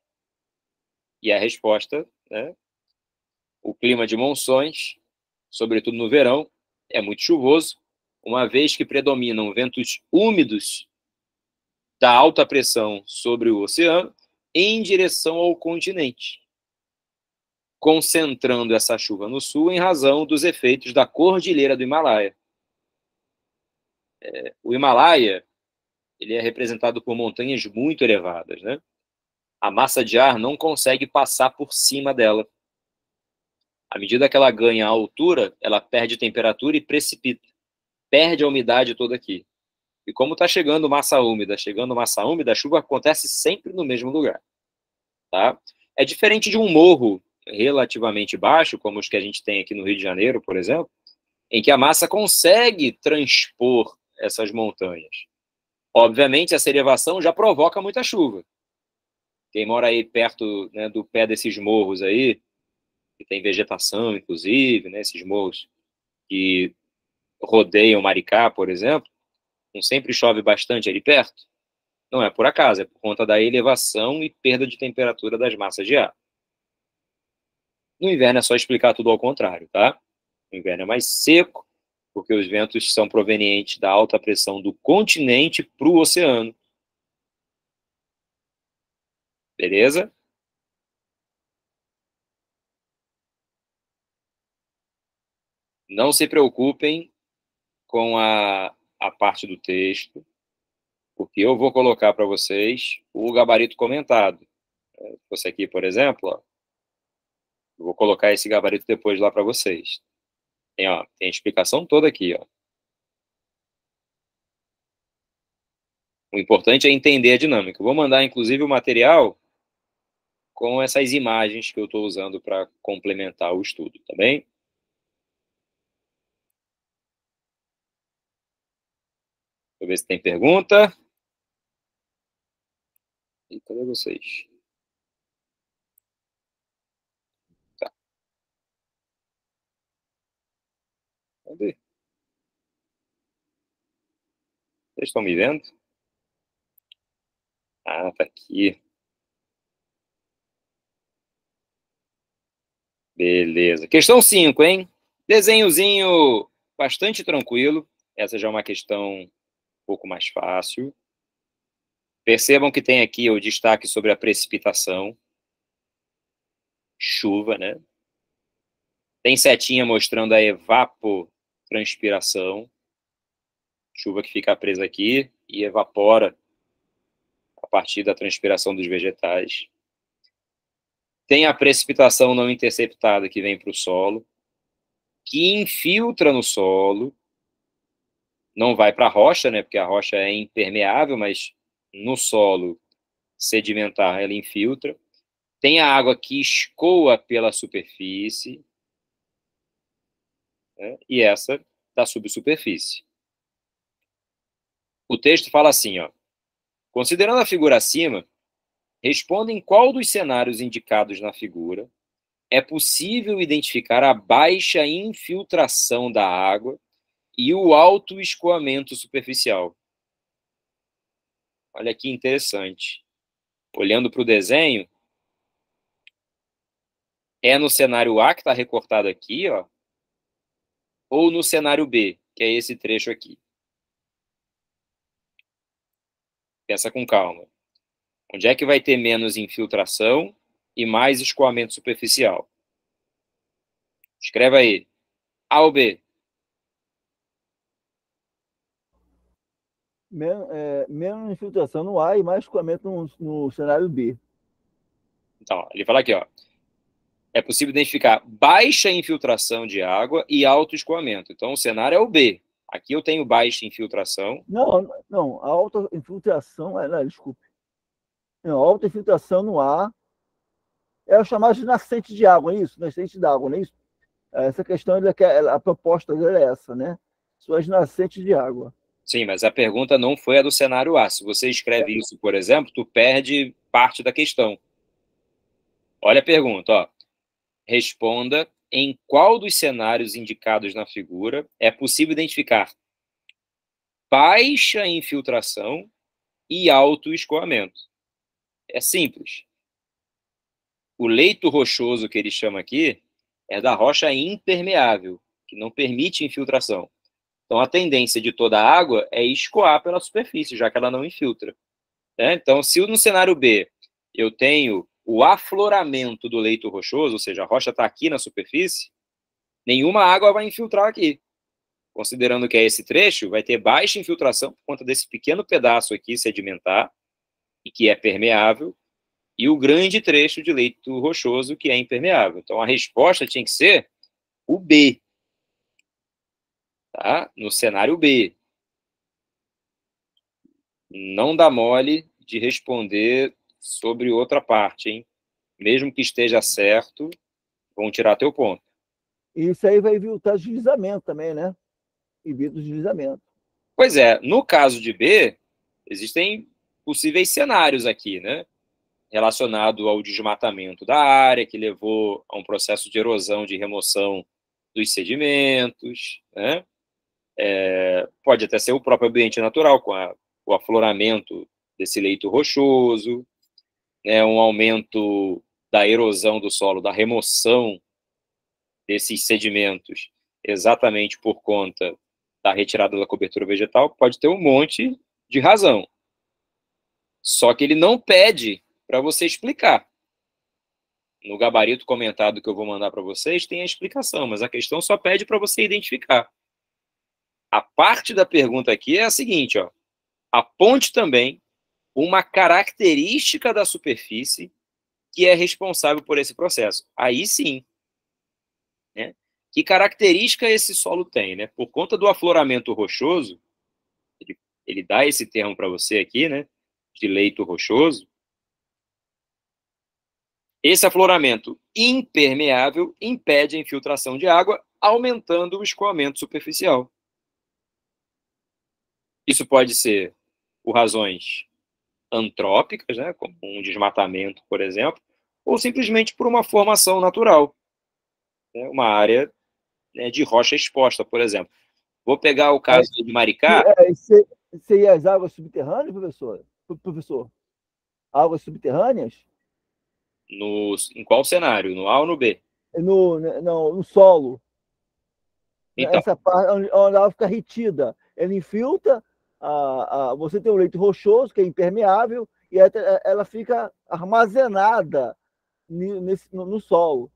E a resposta, né? O clima de monções, sobretudo no verão, é muito chuvoso, uma vez que predominam ventos úmidos da alta pressão sobre o oceano em direção ao continente, concentrando essa chuva no sul em razão dos efeitos da cordilheira do Himalaia. É, o Himalaia ele é representado por montanhas muito elevadas, né? A massa de ar não consegue passar por cima dela. À medida que ela ganha altura, ela perde temperatura e precipita perde a umidade toda aqui. E como está chegando massa úmida, chegando massa úmida, a chuva acontece sempre no mesmo lugar. Tá? É diferente de um morro relativamente baixo, como os que a gente tem aqui no Rio de Janeiro, por exemplo, em que a massa consegue transpor essas montanhas. Obviamente, essa elevação já provoca muita chuva. Quem mora aí perto né, do pé desses morros aí, que tem vegetação, inclusive, né, esses morros que rodeiam Maricá, por exemplo, não sempre chove bastante ali perto? Não é por acaso, é por conta da elevação e perda de temperatura das massas de ar. No inverno é só explicar tudo ao contrário, tá? O inverno é mais seco, porque os ventos são provenientes da alta pressão do continente para o oceano. Beleza? Não se preocupem com a, a parte do texto, porque eu vou colocar para vocês o gabarito comentado. É, você aqui, por exemplo, ó, vou colocar esse gabarito depois lá para vocês. Tem, ó, tem a explicação toda aqui. Ó. O importante é entender a dinâmica. Eu vou mandar, inclusive, o material com essas imagens que eu estou usando para complementar o estudo, tá bem? Deixa eu ver se tem pergunta. E cadê vocês? Tá. Cadê? Vocês estão me vendo? Ah, tá aqui. Beleza. Questão 5, hein? Desenhozinho bastante tranquilo. Essa já é uma questão um pouco mais fácil. Percebam que tem aqui o destaque sobre a precipitação. Chuva, né? Tem setinha mostrando a evapotranspiração. Chuva que fica presa aqui e evapora a partir da transpiração dos vegetais. Tem a precipitação não interceptada que vem para o solo, que infiltra no solo, não vai para a rocha, né? Porque a rocha é impermeável, mas no solo sedimentar ela infiltra. Tem a água que escoa pela superfície. Né? E essa da subsuperfície. O texto fala assim, ó. Considerando a figura acima, responda em qual dos cenários indicados na figura é possível identificar a baixa infiltração da água e o alto escoamento superficial. Olha que interessante. Olhando para o desenho, é no cenário A que está recortado aqui, ó, ou no cenário B, que é esse trecho aqui. Pensa com calma. Onde é que vai ter menos infiltração e mais escoamento superficial? Escreva aí. A ou B? Men é, menos infiltração no A e mais escoamento no, no cenário B. Então, ele fala aqui, ó. É possível identificar baixa infiltração de água e alto escoamento. Então, o cenário é o B. Aqui eu tenho baixa infiltração. Não, não, alta infiltração, é, não, desculpe. Não, alta infiltração no ar é o chamado de nascente de água, é isso? Nascente de água, não é isso? Essa questão, a proposta dele é essa, né? Suas nascentes de água. Sim, mas a pergunta não foi a do cenário A. Se você escreve é. isso, por exemplo, tu perde parte da questão. Olha a pergunta, ó. Responda em qual dos cenários indicados na figura é possível identificar baixa infiltração e alto escoamento. É simples. O leito rochoso que ele chama aqui é da rocha impermeável, que não permite infiltração. Então, a tendência de toda a água é escoar pela superfície, já que ela não infiltra. Né? Então, se no cenário B eu tenho o afloramento do leito rochoso, ou seja, a rocha está aqui na superfície, nenhuma água vai infiltrar aqui. Considerando que é esse trecho, vai ter baixa infiltração por conta desse pequeno pedaço aqui sedimentar, e que é permeável, e o grande trecho de leito rochoso que é impermeável. Então, a resposta tinha que ser o B. Tá? No cenário B. Não dá mole de responder sobre outra parte, hein? Mesmo que esteja certo, vão tirar teu ponto. Isso aí vai evitar deslizamento também, né? Evita o deslizamento. Pois é, no caso de B, existem possíveis cenários aqui, né? Relacionado ao desmatamento da área, que levou a um processo de erosão, de remoção dos sedimentos, né? É, pode até ser o próprio ambiente natural, com a, o afloramento desse leito rochoso, né, um aumento da erosão do solo, da remoção desses sedimentos, exatamente por conta da retirada da cobertura vegetal, pode ter um monte de razão. Só que ele não pede para você explicar. No gabarito comentado que eu vou mandar para vocês tem a explicação, mas a questão só pede para você identificar. A parte da pergunta aqui é a seguinte, ó. Aponte também uma característica da superfície que é responsável por esse processo. Aí sim. Né? Que característica esse solo tem? Né? Por conta do afloramento rochoso, ele, ele dá esse termo para você aqui, né? De leito rochoso. Esse afloramento impermeável impede a infiltração de água, aumentando o escoamento superficial. Isso pode ser por razões antrópicas, né, como um desmatamento, por exemplo, ou simplesmente por uma formação natural. Né, uma área né, de rocha exposta, por exemplo. Vou pegar o caso é, de Maricá. É, seria as águas subterrâneas, professor? Professor? Águas subterrâneas? No, em qual cenário? No A ou no B? No, no, no solo. Então. Essa parte onde, onde ela fica retida. Ela infiltra, a, a, você tem um leito rochoso, que é impermeável, e ela fica armazenada nesse, no, no solo.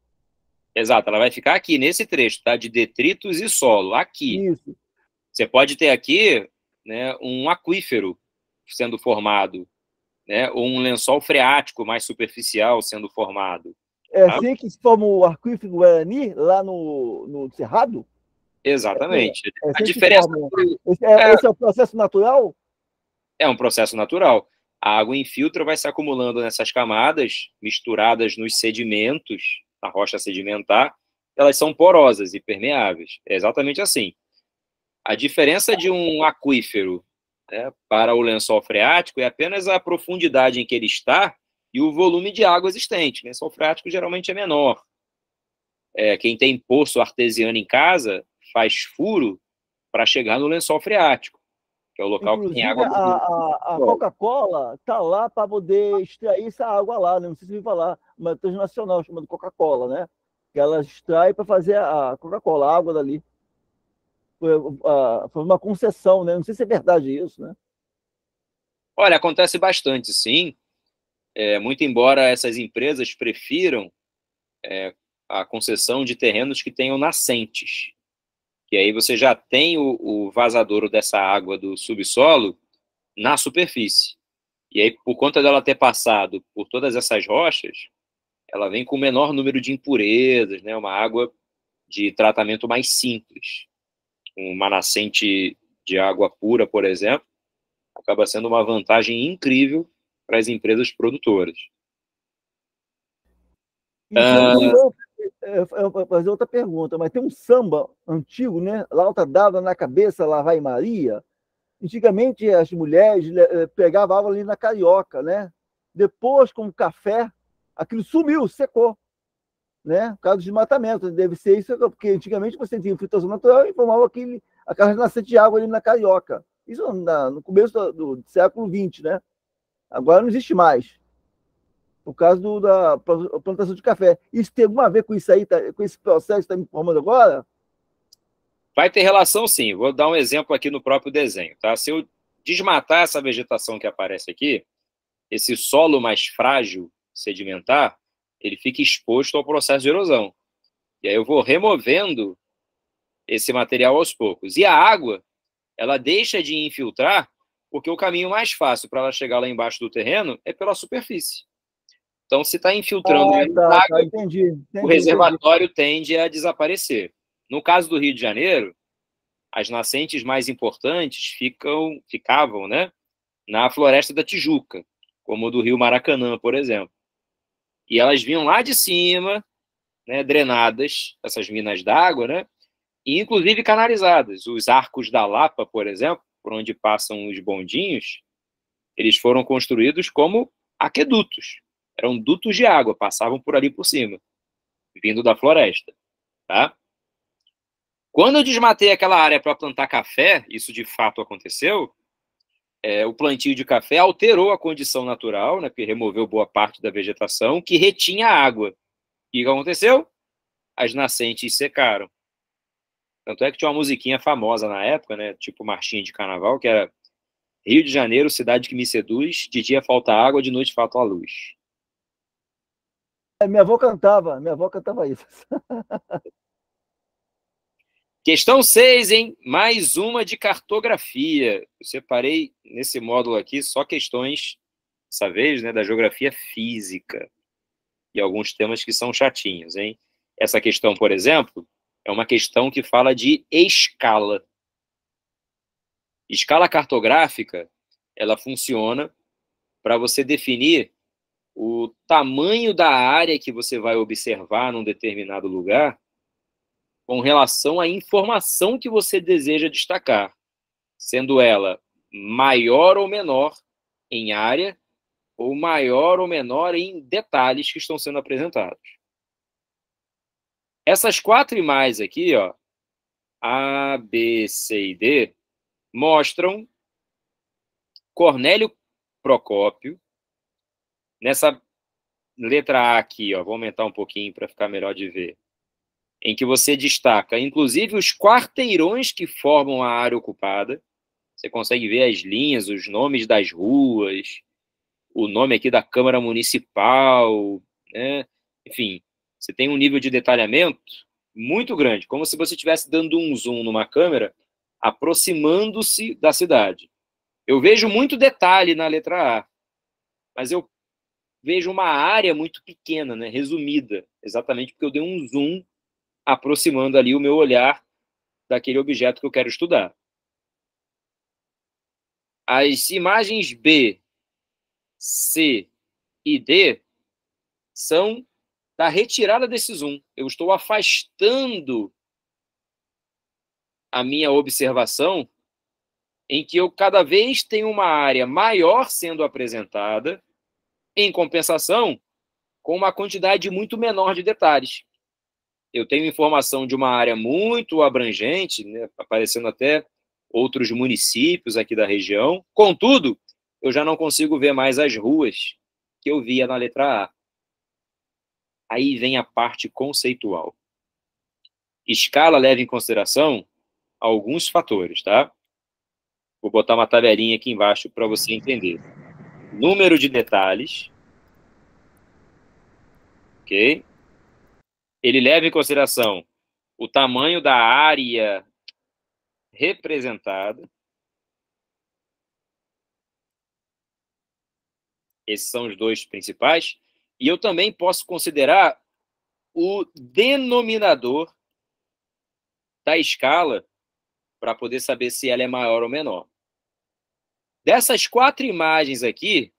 Exato, ela vai ficar aqui, nesse trecho, tá? De detritos e solo, aqui. Isso. Você pode ter aqui né, um aquífero sendo formado, né, ou um lençol freático mais superficial sendo formado. É assim que se forma o aquífero Guarani, lá no, no Cerrado? Exatamente. É, é assim a diferença. Esse é, é, esse é o processo natural? É um processo natural. A água infiltra, vai se acumulando nessas camadas, misturadas nos sedimentos, na rocha sedimentar, elas são porosas e permeáveis. É exatamente assim. A diferença de um aquífero né, para o lençol freático é apenas a profundidade em que ele está e o volume de água existente. O lençol freático geralmente é menor. É, quem tem poço artesiano em casa faz furo para chegar no lençol freático, que é o local Inclusive, que tem água. A, a, a Coca-Cola está lá para poder extrair essa água lá, né? não sei se falar, uma transnacional chamada Coca-Cola, né? Que ela extrai para fazer a Coca-Cola, a água dali foi, foi uma concessão, né? Não sei se é verdade isso, né? Olha, acontece bastante, sim. É, muito embora essas empresas prefiram é, a concessão de terrenos que tenham nascentes, que aí você já tem o, o vazadouro dessa água do subsolo na superfície. E aí, por conta dela ter passado por todas essas rochas, ela vem com o menor número de impurezas, né? Uma água de tratamento mais simples uma nascente de água pura, por exemplo, acaba sendo uma vantagem incrível para as empresas produtoras. Ah, eu vou fazer outra pergunta, mas tem um samba antigo, né? Lauta dava na cabeça, lá vai Maria. Antigamente as mulheres eh, pegavam água ali na carioca, né? Depois, com o café, aquilo sumiu, secou né? Por causa do desmatamento. Deve ser isso, porque antigamente você tinha filtração natural e formava aquele, aquela nascente de água ali na carioca. Isso na, no começo do, do, século XX, né? Agora não existe mais. Por causa do, da plantação de café. Isso tem alguma a ver com isso aí, tá, com esse processo que está me informando agora? Vai ter relação, sim. Vou dar um exemplo aqui no próprio desenho. Tá? Se eu desmatar essa vegetação que aparece aqui, esse solo mais frágil, sedimentar, ele fica exposto ao processo de erosão. E aí eu vou removendo esse material aos poucos. E a água, ela deixa de infiltrar, porque o caminho mais fácil para ela chegar lá embaixo do terreno é pela superfície. Então, se está infiltrando ah, tá, água, tá, entendi, entendi, o reservatório entendi. tende a desaparecer. No caso do Rio de Janeiro, as nascentes mais importantes ficam, ficavam né, na floresta da Tijuca, como do Rio Maracanã, por exemplo. E elas vinham lá de cima, né, drenadas, essas minas d'água, né, e inclusive canalizadas. Os arcos da Lapa, por exemplo, por onde passam os bondinhos, eles foram construídos como aquedutos. Eram dutos de água, passavam por ali por cima, vindo da floresta, tá? Quando eu desmatei aquela área para plantar café, isso de fato aconteceu, é, o plantio de café alterou a condição natural, né, porque removeu boa parte da vegetação, que retinha água. E o que aconteceu? As nascentes secaram. Tanto é que tinha uma musiquinha famosa na época, né, tipo marchinha de carnaval, que era Rio de Janeiro, cidade que me seduz, de dia falta água, de noite falta a luz. É, minha avó cantava, minha avó cantava isso. Questão 6, hein? Mais uma de cartografia. Eu separei nesse módulo aqui só questões, dessa vez, né, da geografia física. E alguns temas que são chatinhos, hein? Essa questão, por exemplo, é uma questão que fala de escala. Escala cartográfica, ela funciona para você definir o tamanho da área que você vai observar num determinado lugar com relação à informação que você deseja destacar, sendo ela maior ou menor em área ou maior ou menor em detalhes que estão sendo apresentados. Essas quatro imagens aqui, ó, A, B, C e D mostram Cornélio Procópio, nessa letra A aqui, ó, vou aumentar um pouquinho para ficar melhor de ver, em que você destaca, inclusive, os quarteirões que formam a área ocupada. Você consegue ver as linhas, os nomes das ruas, o nome aqui da Câmara Municipal, né? Enfim, você tem um nível de detalhamento muito grande, como se você estivesse dando um zoom numa câmera, aproximando-se da cidade. Eu vejo muito detalhe na letra A, mas eu vejo uma área muito pequena, né, resumida, exatamente porque eu dei um zoom aproximando ali o meu olhar daquele objeto que eu quero estudar. As imagens B, C e D são da retirada desse zoom. Eu estou afastando a minha observação em que eu cada vez tenho uma área maior sendo apresentada, em compensação, com uma quantidade muito menor de detalhes. Eu tenho informação de uma área muito abrangente, né, aparecendo até outros municípios aqui da região. Contudo, eu já não consigo ver mais as ruas que eu via na letra A. Aí vem a parte conceitual. Escala leva em consideração alguns fatores, tá? Vou botar uma tabelinha aqui embaixo para você entender. Número de detalhes. Ok? Ele leva em consideração o tamanho da área representada. Esses são os dois principais. E eu também posso considerar o denominador da escala para poder saber se ela é maior ou menor. Dessas quatro imagens aqui,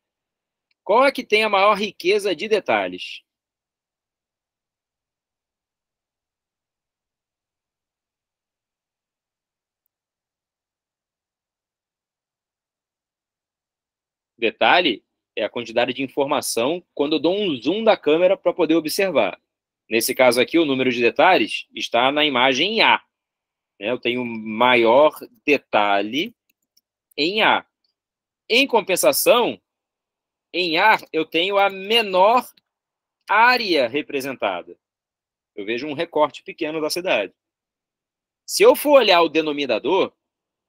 qual é que tem a maior riqueza de detalhes? Detalhe é a quantidade de informação quando eu dou um zoom da câmera para poder observar. Nesse caso aqui, o número de detalhes está na imagem A. Né? Eu tenho maior detalhe em A. Em compensação, em A, eu tenho a menor área representada. Eu vejo um recorte pequeno da cidade. Se eu for olhar o denominador,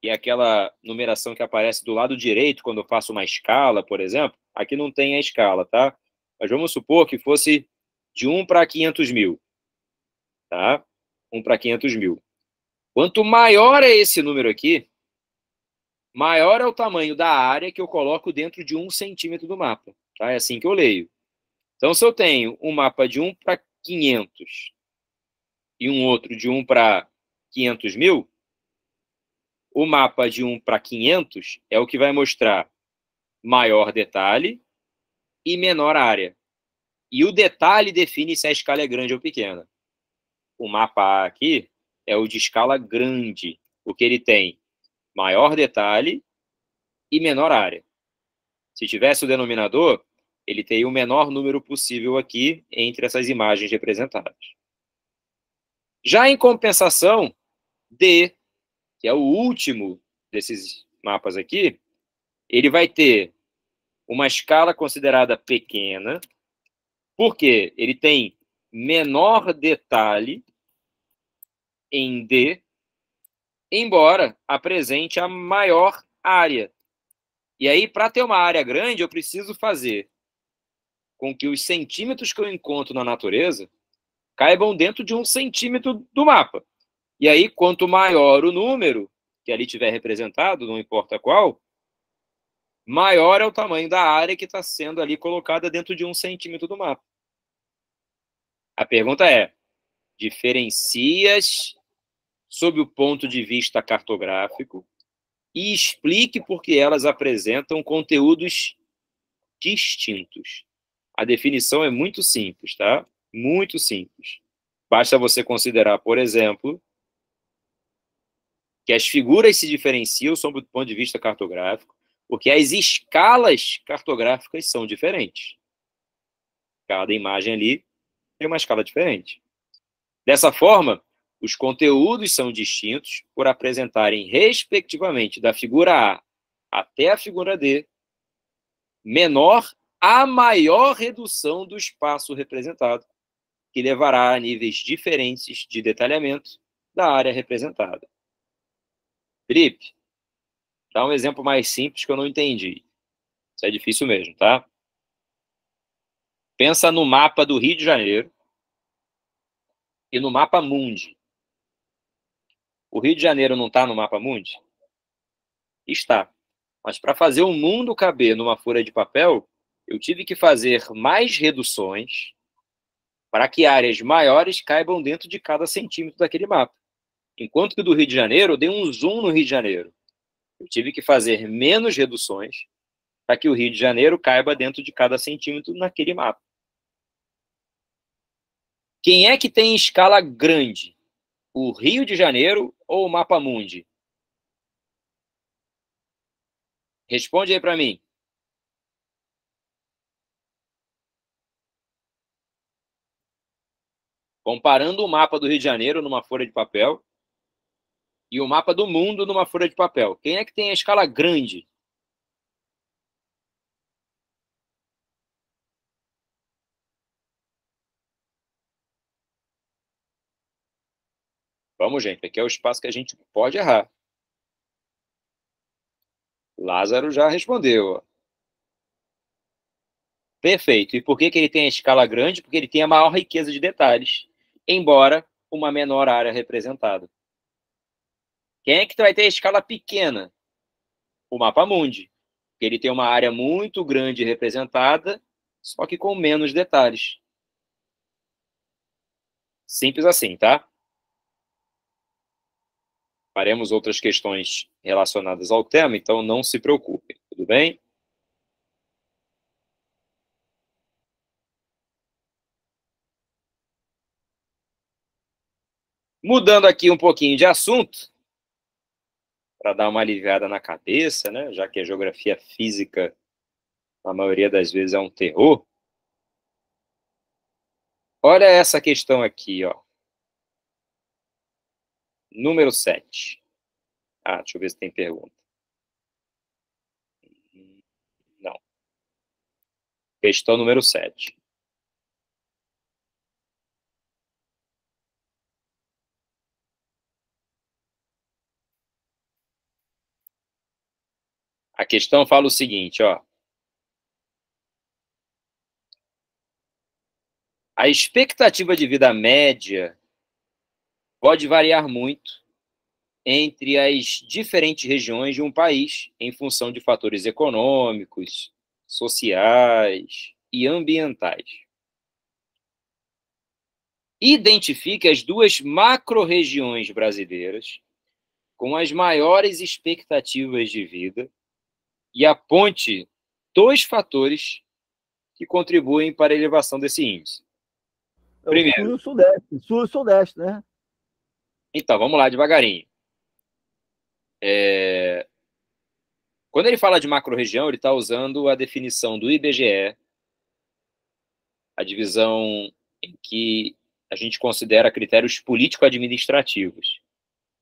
e aquela numeração que aparece do lado direito quando eu faço uma escala, por exemplo, aqui não tem a escala, tá? Mas vamos supor que fosse de 1 para 500 mil, tá? 1 para 500 mil. Quanto maior é esse número aqui, maior é o tamanho da área que eu coloco dentro de um centímetro do mapa. Tá? É assim que eu leio. Então, se eu tenho um mapa de 1 para 500 e um outro de 1 para 500 mil, o mapa de 1 para 500 é o que vai mostrar maior detalhe e menor área. E o detalhe define se a escala é grande ou pequena. O mapa A aqui é o de escala grande, porque ele tem maior detalhe e menor área. Se tivesse o denominador, ele teria o menor número possível aqui entre essas imagens representadas. Já em compensação, D, que é o último desses mapas aqui, ele vai ter uma escala considerada pequena, porque ele tem menor detalhe em D, embora apresente a maior área. E aí, para ter uma área grande, eu preciso fazer com que os centímetros que eu encontro na natureza caibam dentro de um centímetro do mapa. E aí, quanto maior o número que ali tiver representado, não importa qual, maior é o tamanho da área que está sendo ali colocada dentro de um centímetro do mapa. A pergunta é: diferencias sob o ponto de vista cartográfico e explique por que elas apresentam conteúdos distintos. A definição é muito simples, tá? Muito simples. Basta você considerar, por exemplo, que as figuras se diferenciam sob o ponto de vista cartográfico, porque as escalas cartográficas são diferentes. Cada imagem ali tem uma escala diferente. Dessa forma, Os conteúdos são distintos por apresentarem, respectivamente, da figura A até a figura D, menor a maior redução do espaço representado, que levará a níveis diferentes de detalhamento da área representada. Felipe, dá um exemplo mais simples que eu não entendi. Isso é difícil mesmo, tá? Pensa no mapa do Rio de Janeiro e no mapa Mundi. O Rio de Janeiro não está no mapa Mundi? Está. Mas para fazer o mundo caber numa folha de papel, eu tive que fazer mais reduções para que áreas maiores caibam dentro de cada centímetro daquele mapa. Enquanto que do Rio de Janeiro, eu dei um zoom no Rio de Janeiro. Eu tive que fazer menos reduções para que o Rio de Janeiro caiba dentro de cada centímetro naquele mapa. Quem é que tem escala grande? O Rio de Janeiro ou o Mapa Mundi? Responde aí para mim. Comparando o mapa do Rio de Janeiro numa folha de papel e o mapa do mundo numa folha de papel. Quem é que tem a escala grande? Vamos, gente, aqui é o espaço que a gente pode errar. Lázaro já respondeu. Perfeito. E por que, que ele tem a escala grande? Porque ele tem a maior riqueza de detalhes, embora uma menor área representada. Quem é que vai ter a escala pequena? O mapa mundi. Ele tem uma área muito grande representada, só que com menos detalhes. Simples assim, tá? faremos outras questões relacionadas ao tema, então não se preocupem, tudo bem? Mudando aqui um pouquinho de assunto, para dar uma aliviada na cabeça, né? já que a geografia física, na maioria das vezes, é um terror. Olha essa questão aqui, ó. Número 7. Ah, deixa eu ver se tem pergunta. Não. Questão número 7. A questão fala o seguinte, ó. A expectativa de vida média pode variar muito entre as diferentes regiões de um país em função de fatores econômicos, sociais e ambientais. Identifique as duas macro-regiões brasileiras com as maiores expectativas de vida e aponte dois fatores que contribuem para a elevação desse índice. Primeiro, é o sul e sudeste, sul e sudeste, né? Então, vamos lá devagarinho. É... Quando ele fala de macro-região, ele está usando a definição do IBGE, a divisão em que a gente considera critérios político-administrativos.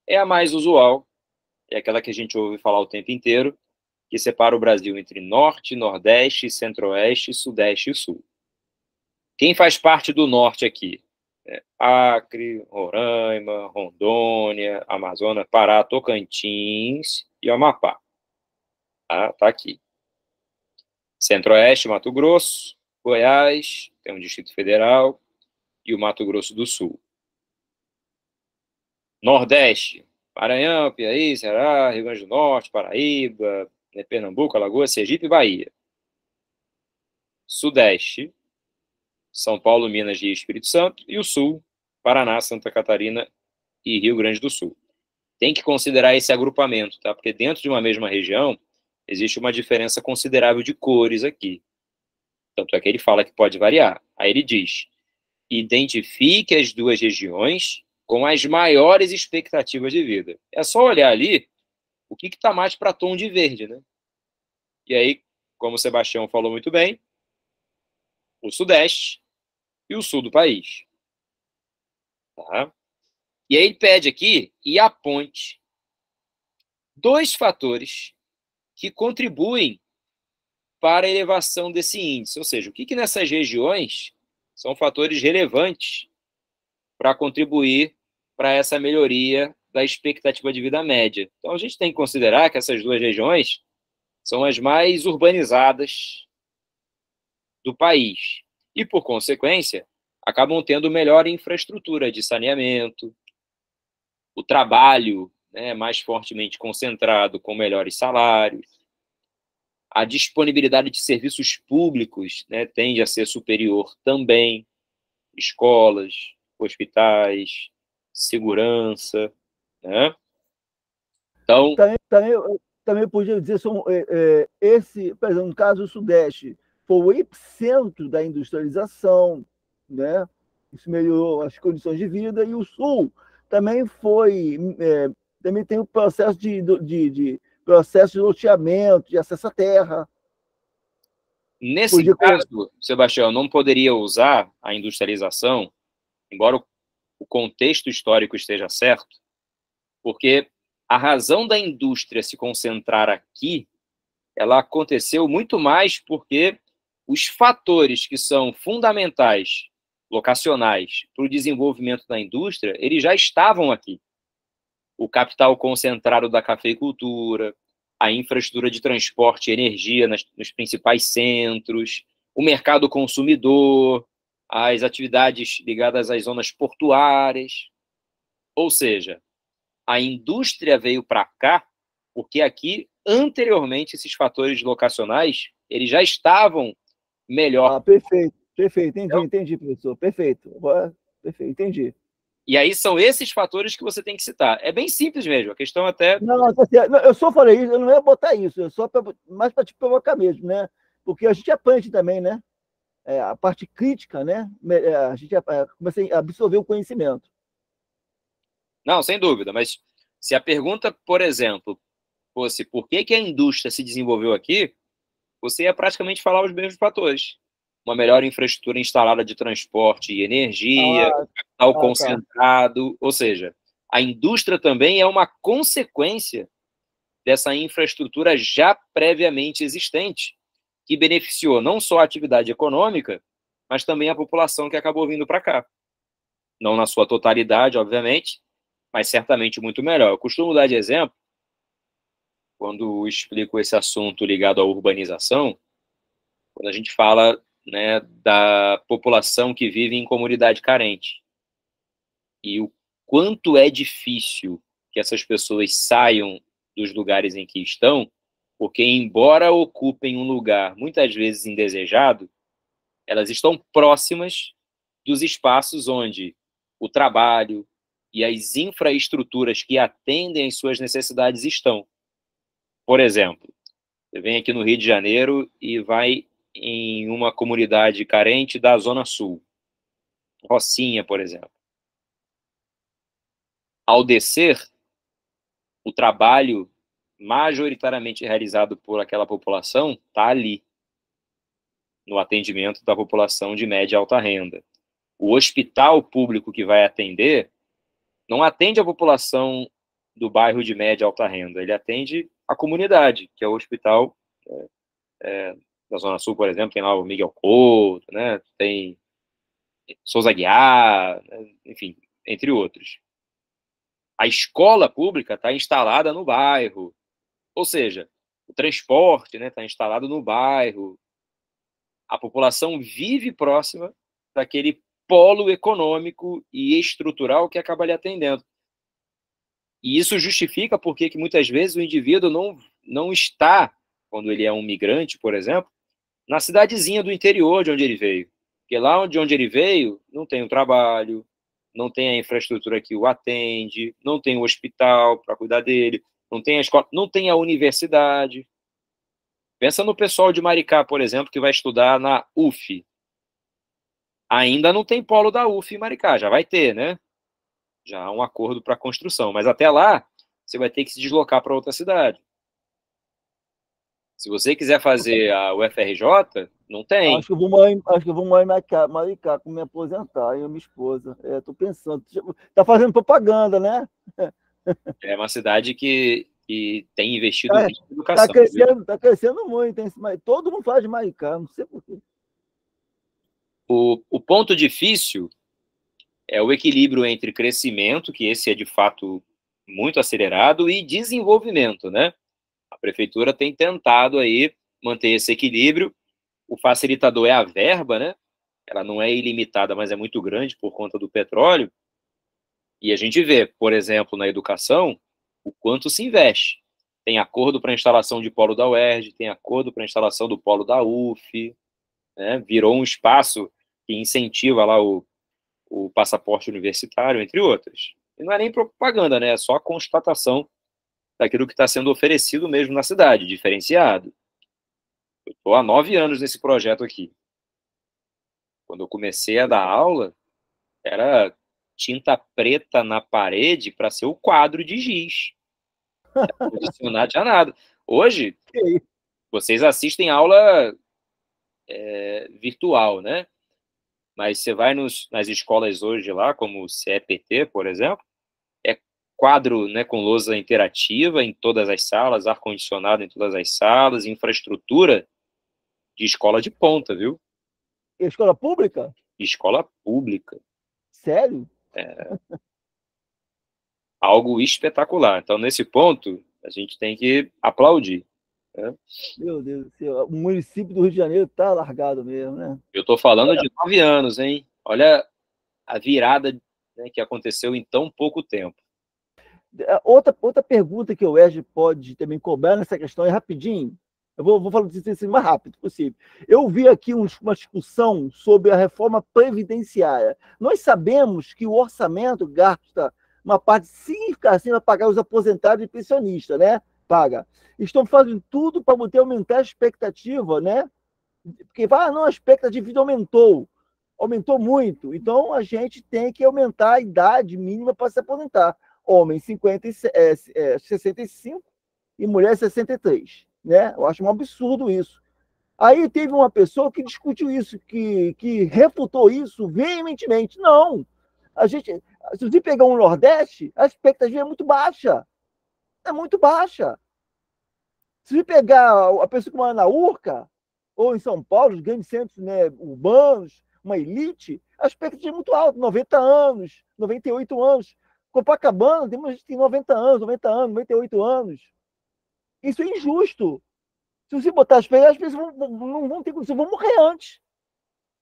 É a mais usual, é aquela que a gente ouve falar o tempo inteiro, que separa o Brasil entre Norte, Nordeste, Centro-Oeste, Sudeste e Sul. Quem faz parte do Norte aqui? É, Acre, Roraima, Rondônia, Amazonas, Pará, Tocantins e Amapá. Tá, tá aqui. Centro-Oeste, Mato Grosso, Goiás, tem um Distrito Federal e o Mato Grosso do Sul. Nordeste, Maranhão, Piauí, Ceará, Rio Grande do Norte, Paraíba, né, Pernambuco, Alagoas, Sergipe e Bahia. Sudeste, são Paulo, Minas e Espírito Santo, e o Sul, Paraná, Santa Catarina e Rio Grande do Sul. Tem que considerar esse agrupamento, tá? Porque dentro de uma mesma região existe uma diferença considerável de cores aqui. Tanto é que ele fala que pode variar. Aí ele diz: identifique as duas regiões com as maiores expectativas de vida. É só olhar ali que está mais para tom de verde, né? E aí, como o Sebastião falou muito bem, o Sudeste e o sul do país. Tá? E aí ele pede aqui e aponte dois fatores que contribuem para a elevação desse índice. Ou seja, o que, que nessas regiões são fatores relevantes para contribuir para essa melhoria da expectativa de vida média. Então, a gente tem que considerar que essas duas regiões são as mais urbanizadas do país. E, por consequência, acabam tendo melhor infraestrutura de saneamento, o trabalho né, mais fortemente concentrado com melhores salários, a disponibilidade de serviços públicos né, tende a ser superior também, escolas, hospitais, segurança, né? Então... Também, também, também podia dizer, são, é, é, esse, por exemplo, no caso do Sudeste, foi o epicentro da industrialização, né? Isso melhorou as condições de vida, e o Sul também foi, é, também tem o processo de, de, de, processo de loteamento, de acesso à terra. Nesse Podia... caso, Sebastião, não poderia usar a industrialização, embora o contexto histórico esteja certo, porque a razão da indústria se concentrar aqui, ela aconteceu muito mais porque os fatores que são fundamentais, locacionais, para o desenvolvimento da indústria, eles já estavam aqui. O capital concentrado da cafeicultura, a infraestrutura de transporte e energia nas, nos principais centros, o mercado consumidor, as atividades ligadas às zonas portuárias. Ou seja, a indústria veio para cá porque aqui, anteriormente, esses fatores locacionais, eles já estavam melhor. Ah, perfeito, perfeito, entendi, então, entendi, professor, perfeito, perfeito, entendi. E aí são esses fatores que você tem que citar. É bem simples mesmo, a questão até... Não, não, tá eu só falei isso, eu não ia botar isso, eu só pra, mais para te provocar mesmo, né? Porque a gente aprende também, né? É, a parte crítica, né? É, a gente é, começa a absorver o conhecimento. Não, sem dúvida, mas se a pergunta, por exemplo, fosse por que, que a indústria se desenvolveu aqui, você ia praticamente falar os mesmos fatores. Uma melhor infraestrutura instalada de transporte e energia, ah, capital ah, tá. concentrado, tá. ou seja, a indústria também é uma consequência dessa infraestrutura já previamente existente, que beneficiou não só a atividade econômica, mas também a população que acabou vindo para cá. Não na sua totalidade, obviamente, mas certamente muito melhor. Eu costumo dar de exemplo, quando explico esse assunto ligado à urbanização, quando a gente fala né, da população que vive em comunidade carente. E o quanto é difícil que essas pessoas saiam dos lugares em que estão, porque, embora ocupem um lugar muitas vezes indesejado, elas estão próximas dos espaços onde o trabalho, e as infraestruturas que atendem às suas necessidades estão. Por exemplo, você vem aqui no Rio de Janeiro e vai em uma comunidade carente da Zona Sul, Rocinha, por exemplo. Ao descer, o trabalho majoritariamente realizado por aquela população está ali, no atendimento da população de média e alta renda. O hospital público que vai atender não atende a população do bairro de média alta renda, ele atende a comunidade, que é o hospital é, é, da Zona Sul, por exemplo, tem lá o Miguel Couto, né, tem Souza Guiar, né, enfim, entre outros. A escola pública está instalada no bairro, ou seja, o transporte está né, tá instalado no bairro, a população vive próxima daquele polo econômico e estrutural que acaba lhe atendendo. E isso justifica porque que muitas vezes o indivíduo não, não está, quando ele é um migrante, por exemplo, na cidadezinha do interior de onde ele veio. Porque lá de onde ele veio, não tem o trabalho, não tem a infraestrutura que o atende, não tem o hospital para cuidar dele, não tem a escola, não tem a universidade. Pensa no pessoal de Maricá, por exemplo, que vai estudar na UF, Ainda não tem polo da UF em Maricá, já vai ter, né? Já há um acordo para construção, mas até lá você vai ter que se deslocar para outra cidade. Se você quiser fazer a UFRJ, Não tem. Acho que eu vou morar, acho que eu vou morar em Maricá, Maricá com me aposentar, eu e minha esposa. É, tô pensando. Tá fazendo propaganda, né? É uma cidade que, que tem investido é, em educação. Tá crescendo, tá crescendo muito, mas todo mundo fala de Maricá, não sei porquê. O, o ponto difícil é o equilíbrio entre crescimento, que esse é de fato muito acelerado, e desenvolvimento, né? A prefeitura tem tentado aí manter esse equilíbrio. O facilitador é a verba, né? Ela não é ilimitada, mas é muito grande por conta do petróleo. E a gente vê, por exemplo, na educação, o quanto se investe. Tem acordo para instalação de polo da UERJ, tem acordo para instalação do polo da UF, né? virou um espaço que incentiva lá o, o passaporte universitário, entre outras. E não é nem propaganda, né? É só a constatação daquilo que está sendo oferecido mesmo na cidade, diferenciado. Eu estou há nove anos nesse projeto aqui. Quando eu comecei a dar aula, era tinta preta na parede para ser o quadro de giz. Não tinha nada. Hoje, vocês assistem aula é, virtual, né? Mas você vai nos, nas escolas hoje lá, como o CEPT, por exemplo, é quadro né, com lousa interativa em todas as salas, ar-condicionado em todas as salas, infraestrutura de escola de ponta, viu? Escola pública? Escola pública. Sério? É. Algo espetacular. Então, nesse ponto, a gente tem que aplaudir. Né? Meu Deus do céu, o município do Rio de Janeiro está largado mesmo, né? Eu estou falando de nove anos, hein? Olha a virada né, que aconteceu em tão pouco tempo. É, outra, outra pergunta que o Ed pode também cobrar nessa questão é rapidinho. Eu vou, vou falar disso assim, o mais rápido possível. Eu vi aqui uma discussão sobre a reforma previdenciária. Nós sabemos que o orçamento gasta uma parte significativa para pagar os aposentados e pensionistas, né? Paga. Estão fazendo tudo para manter aumentar a expectativa, né? Porque ah, não, a expectativa aumentou. Aumentou muito. Então a gente tem que aumentar a idade mínima para se aposentar. Homem 50, é, é, 65 e mulher 63 né? Eu acho um absurdo isso. Aí teve uma pessoa que discutiu isso, que, que refutou isso veementemente. Não, a gente, se você pegar um Nordeste, a expectativa é muito baixa. É muito baixa. Se pegar a pessoa que mora na Urca, ou em São Paulo, os grandes centros né, urbanos, uma elite, a expectativa é muito alta, 90 anos, 98 anos. Copacabana, tem gente que tem 90 anos, 90 anos, 98 anos. Isso é injusto. Se você botar as pessoas, as pessoas vão, não vão ter condição, vão morrer antes.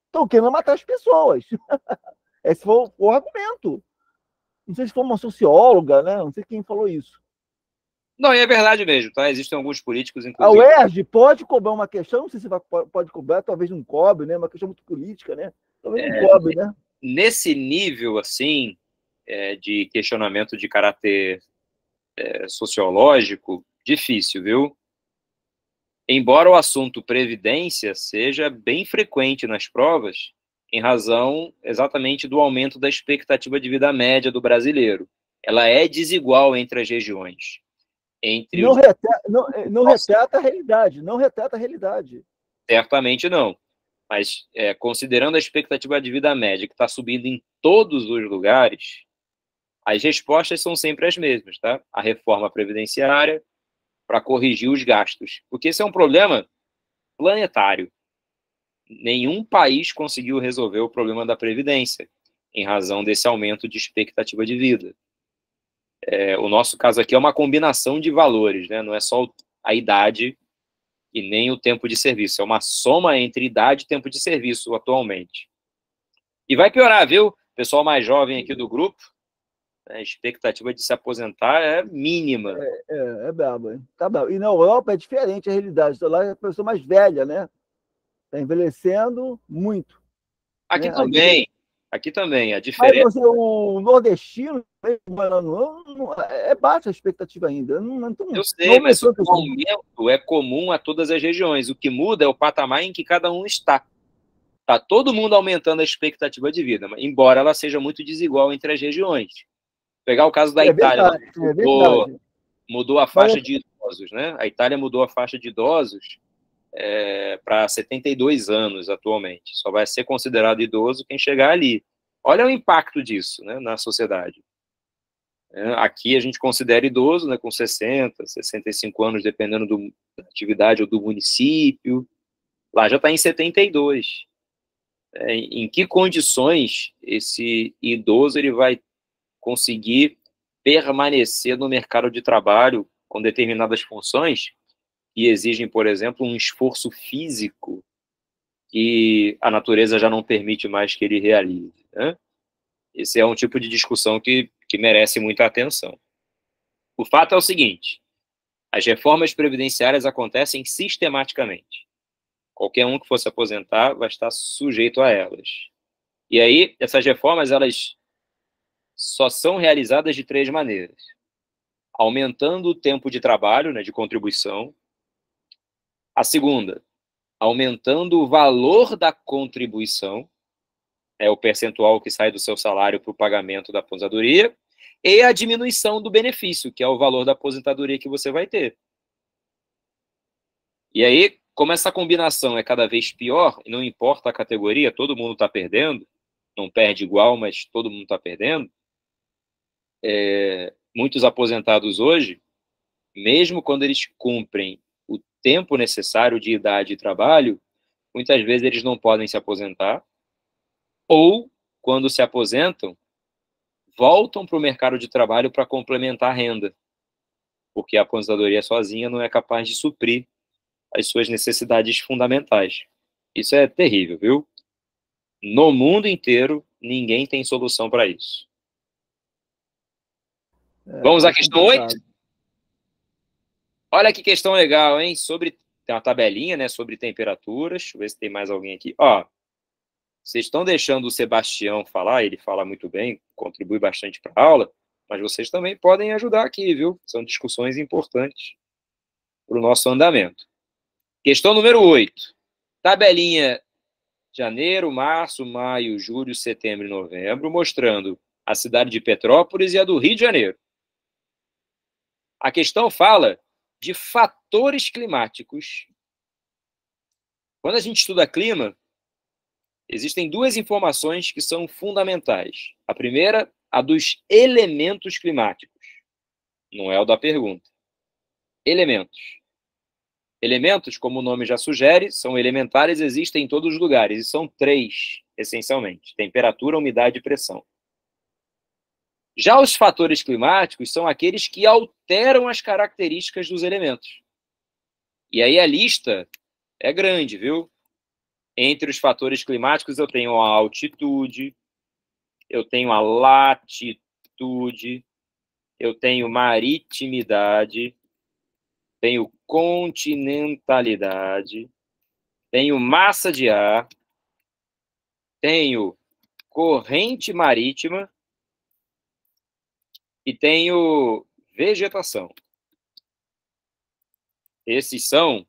Estão querendo matar as pessoas. Esse foi o, argumento. Não sei se foi uma socióloga, né? Não sei quem falou isso. Não, e é verdade mesmo, tá? Existem alguns políticos, inclusive. A UERJ pode cobrar uma questão, não sei se vai, pode cobrar, talvez não cobre, né? Uma questão muito política, né? Talvez é, não cobre, né? Nesse nível, assim, é, de questionamento de caráter é, sociológico, difícil, viu? Embora o assunto previdência seja bem frequente nas provas, em razão exatamente do aumento da expectativa de vida média do brasileiro. Ela é desigual entre as regiões. Entre não, os... retrata, não, eh, não retrata a realidade, não retrata a realidade. Certamente não. Mas, é, considerando a expectativa de vida média, que está subindo em todos os lugares, as respostas são sempre as mesmas, tá? A reforma previdenciária, para corrigir os gastos. Porque esse é um problema planetário. Nenhum país conseguiu resolver o problema da Previdência, em razão desse aumento de expectativa de vida. É, o nosso caso aqui é uma combinação de valores, né? não é só a idade e nem o tempo de serviço, é uma soma entre idade e tempo de serviço atualmente. E vai piorar, viu? Pessoal mais jovem aqui do grupo, a expectativa de se aposentar é mínima. É, é, é brabo. Tá brabo. E na Europa é diferente a realidade. Lá é a pessoa mais velha, né? Está envelhecendo muito. Aqui né? também. Aqui... Também, a diferença. Mas o nordestino é baixa a expectativa ainda. Não, não, Eu sei, mas o aumento é comum a todas as regiões. O que muda é o patamar em que cada um está. Está todo mundo aumentando a expectativa de vida, embora ela seja muito desigual entre as regiões. Pegar o caso da é Itália, verdade, mudou, é mudou, a faixa Mas... de idosos, né? A Itália mudou a faixa de idosos é, para 72 anos atualmente. Só vai ser considerado idoso quem chegar ali. Olha o impacto disso né, na sociedade. É, aqui a gente considera idoso né, com 60, 65 anos, dependendo do, da atividade ou do município. Lá já está em 72. É, em que condições esse idoso ele vai conseguir permanecer no mercado de trabalho com determinadas funções que exigem, por exemplo, um esforço físico que a natureza já não permite mais que ele realize. Né? Esse é um tipo de discussão que, que merece muita atenção. O fato é o seguinte: as reformas previdenciárias acontecem sistematicamente. Qualquer um que fosse aposentar vai estar sujeito a elas. E aí, essas reformas, elas só são realizadas de três maneiras. Aumentando o tempo de trabalho, né, de contribuição. A segunda, aumentando o valor da contribuição, é o percentual que sai do seu salário para o pagamento da aposentadoria, e a diminuição do benefício, que é o valor da aposentadoria que você vai ter. E aí, como essa combinação é cada vez pior, e não importa a categoria, todo mundo está perdendo, não perde igual, mas todo mundo está perdendo, é, muitos aposentados hoje, mesmo quando eles cumprem tempo necessário de idade e trabalho, muitas vezes eles não podem se aposentar, ou, quando se aposentam, voltam para o mercado de trabalho para complementar a renda, porque a aposentadoria sozinha não é capaz de suprir as suas necessidades fundamentais. Isso é terrível, viu? No mundo inteiro, ninguém tem solução para isso. É, Vamos à questão 8? Olha que questão legal, hein? Sobre tem uma tabelinha, né, sobre temperaturas. Deixa eu ver se tem mais alguém aqui. Ó, vocês estão deixando o Sebastião falar, ele fala muito bem, contribui bastante para a aula, mas vocês também podem ajudar aqui, viu? São discussões importantes para o nosso andamento. Questão número 8. Tabelinha janeiro, março, maio, julho, setembro e novembro, mostrando a cidade de Petrópolis e a do Rio de Janeiro. A questão fala de fatores climáticos. Quando a gente estuda clima, existem duas informações que são fundamentais. A primeira, a dos elementos climáticos. Não é o da pergunta. Elementos. Elementos, como o nome já sugere, são elementares, existem em todos os lugares, e são três, essencialmente: temperatura, umidade e pressão. Já os fatores climáticos são aqueles que alteram as características dos elementos. E aí a lista é grande, viu? Entre os fatores climáticos, eu tenho a altitude, eu tenho a latitude, eu tenho maritimidade, tenho continentalidade, tenho massa de ar, tenho corrente marítima e tenho vegetação. Esses são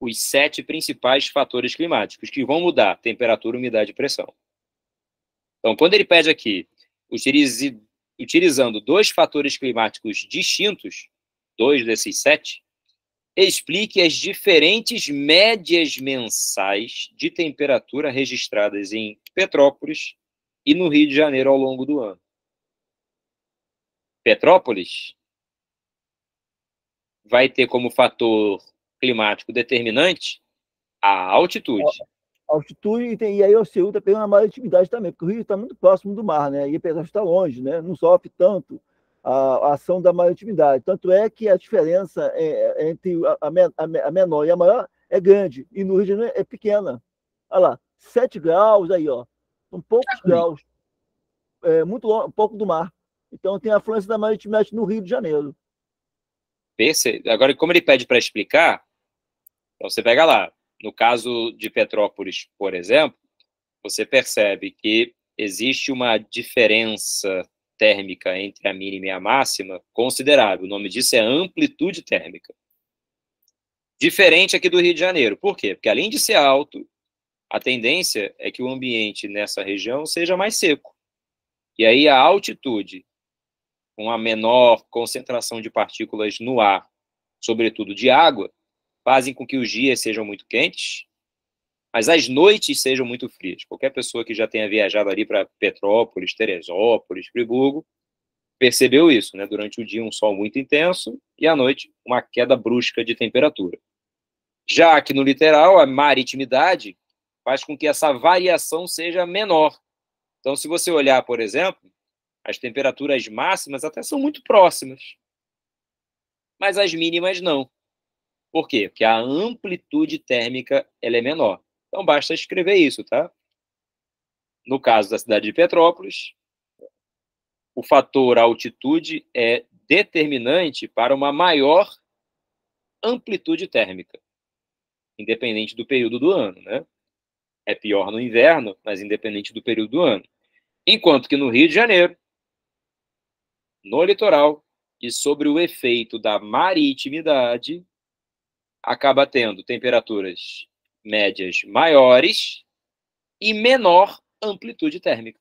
os sete principais fatores climáticos que vão mudar temperatura, umidade e pressão. Então, quando ele pede aqui, utilizando dois fatores climáticos distintos, dois desses sete, explique as diferentes médias mensais de temperatura registradas em Petrópolis e no Rio de Janeiro ao longo do ano. Petrópolis vai ter como fator climático determinante a altitude. A altitude e, tem, e aí o Seul está pegando a maior atividade também, porque o Rio está muito próximo do mar, né? E de estar longe, né? Não sofre tanto a, a ação da maritividade. Tanto é que a diferença é, é entre a, a, a, menor e a maior é grande, e no Rio de Janeiro é pequena. Olha lá, 7 graus aí, ó. São poucos graus. É, muito longe, um pouco do mar. Então tem a afluência da maritimidade no Rio de Janeiro. Perce... Agora, como ele pede para explicar, então você pega lá, no caso de Petrópolis, por exemplo, você percebe que existe uma diferença térmica entre a mínima e a máxima considerável. O nome disso é amplitude térmica. Diferente aqui do Rio de Janeiro. Por quê? Porque além de ser alto, a tendência é que o ambiente nessa região seja mais seco. E aí a altitude com a menor concentração de partículas no ar, sobretudo de água, fazem com que os dias sejam muito quentes, mas as noites sejam muito frias. Qualquer pessoa que já tenha viajado ali para Petrópolis, Teresópolis, Friburgo, percebeu isso, né? Durante o dia um sol muito intenso e à noite uma queda brusca de temperatura. Já que no litoral a maritimidade faz com que essa variação seja menor. Então, se você olhar, por exemplo, as temperaturas máximas até são muito próximas, mas as mínimas não. Por quê? Porque a amplitude térmica ela é menor. Então, basta escrever isso, tá? No caso da cidade de Petrópolis, o fator altitude é determinante para uma maior amplitude térmica, independente do período do ano, né? É pior no inverno, mas independente do período do ano. Enquanto que no Rio de Janeiro, no litoral e sobre o efeito da maritimidade, acaba tendo temperaturas médias maiores e menor amplitude térmica.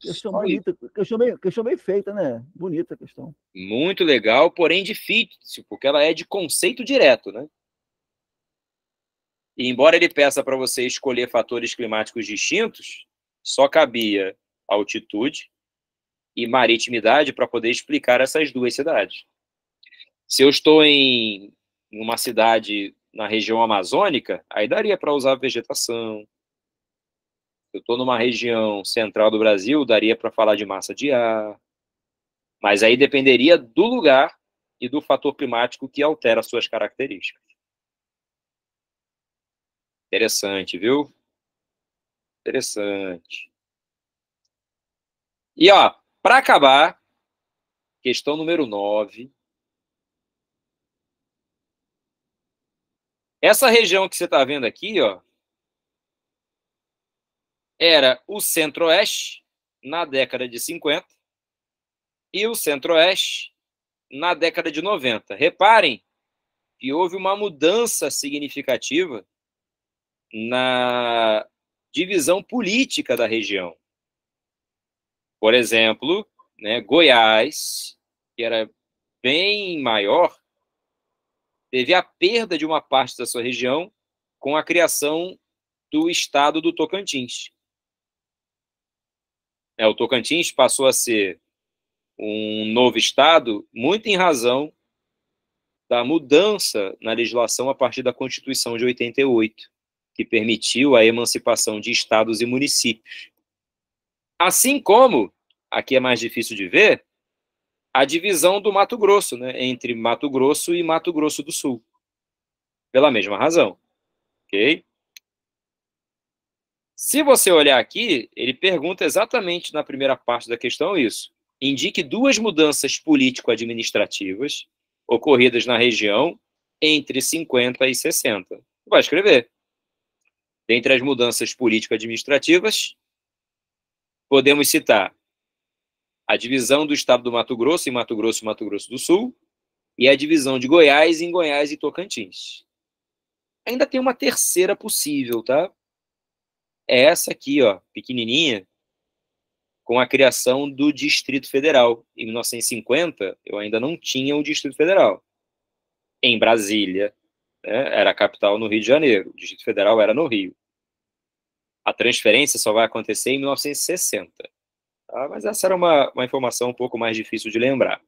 Questão Só bonita, questão bem, questão bem feita, né? Bonita a questão. Muito legal, porém difícil, porque ela é de conceito direto, né? E embora ele peça para você escolher fatores climáticos distintos, só cabia altitude e maritimidade para poder explicar essas duas cidades. Se eu estou em uma cidade na região amazônica, aí daria para usar vegetação. Eu estou numa região central do Brasil, daria para falar de massa de ar. Mas aí dependeria do lugar e do fator climático que altera suas características. Interessante, viu? Interessante. E, ó, para acabar, questão número 9. Essa região que você está vendo aqui, ó, era o centro-oeste na década de 50 e o centro-oeste na década de 90. Reparem que houve uma mudança significativa na divisão política da região. Por exemplo, né, Goiás, que era bem maior, teve a perda de uma parte da sua região com a criação do estado do Tocantins. É, o Tocantins passou a ser um novo estado muito em razão da mudança na legislação a partir da Constituição de 88, que permitiu a emancipação de estados e municípios. Assim como, aqui é mais difícil de ver, a divisão do Mato Grosso, né, entre Mato Grosso e Mato Grosso do Sul. Pela mesma razão. Ok? Se você olhar aqui, ele pergunta exatamente na primeira parte da questão isso. Indique duas mudanças político-administrativas ocorridas na região entre 50 e 60. Vai escrever. Dentre as mudanças político-administrativas, podemos citar a divisão do estado do Mato Grosso em Mato Grosso e Mato Grosso do Sul e a divisão de Goiás em Goiás e Tocantins. Ainda tem uma terceira possível, tá? É essa aqui, ó, pequenininha, com a criação do Distrito Federal. Em 1950, eu ainda não tinha o Distrito Federal. Em Brasília, né, era a capital no Rio de Janeiro. O Distrito Federal era no Rio. A transferência só vai acontecer em 1960. Tá? Mas essa era uma, uma informação um pouco mais difícil de lembrar.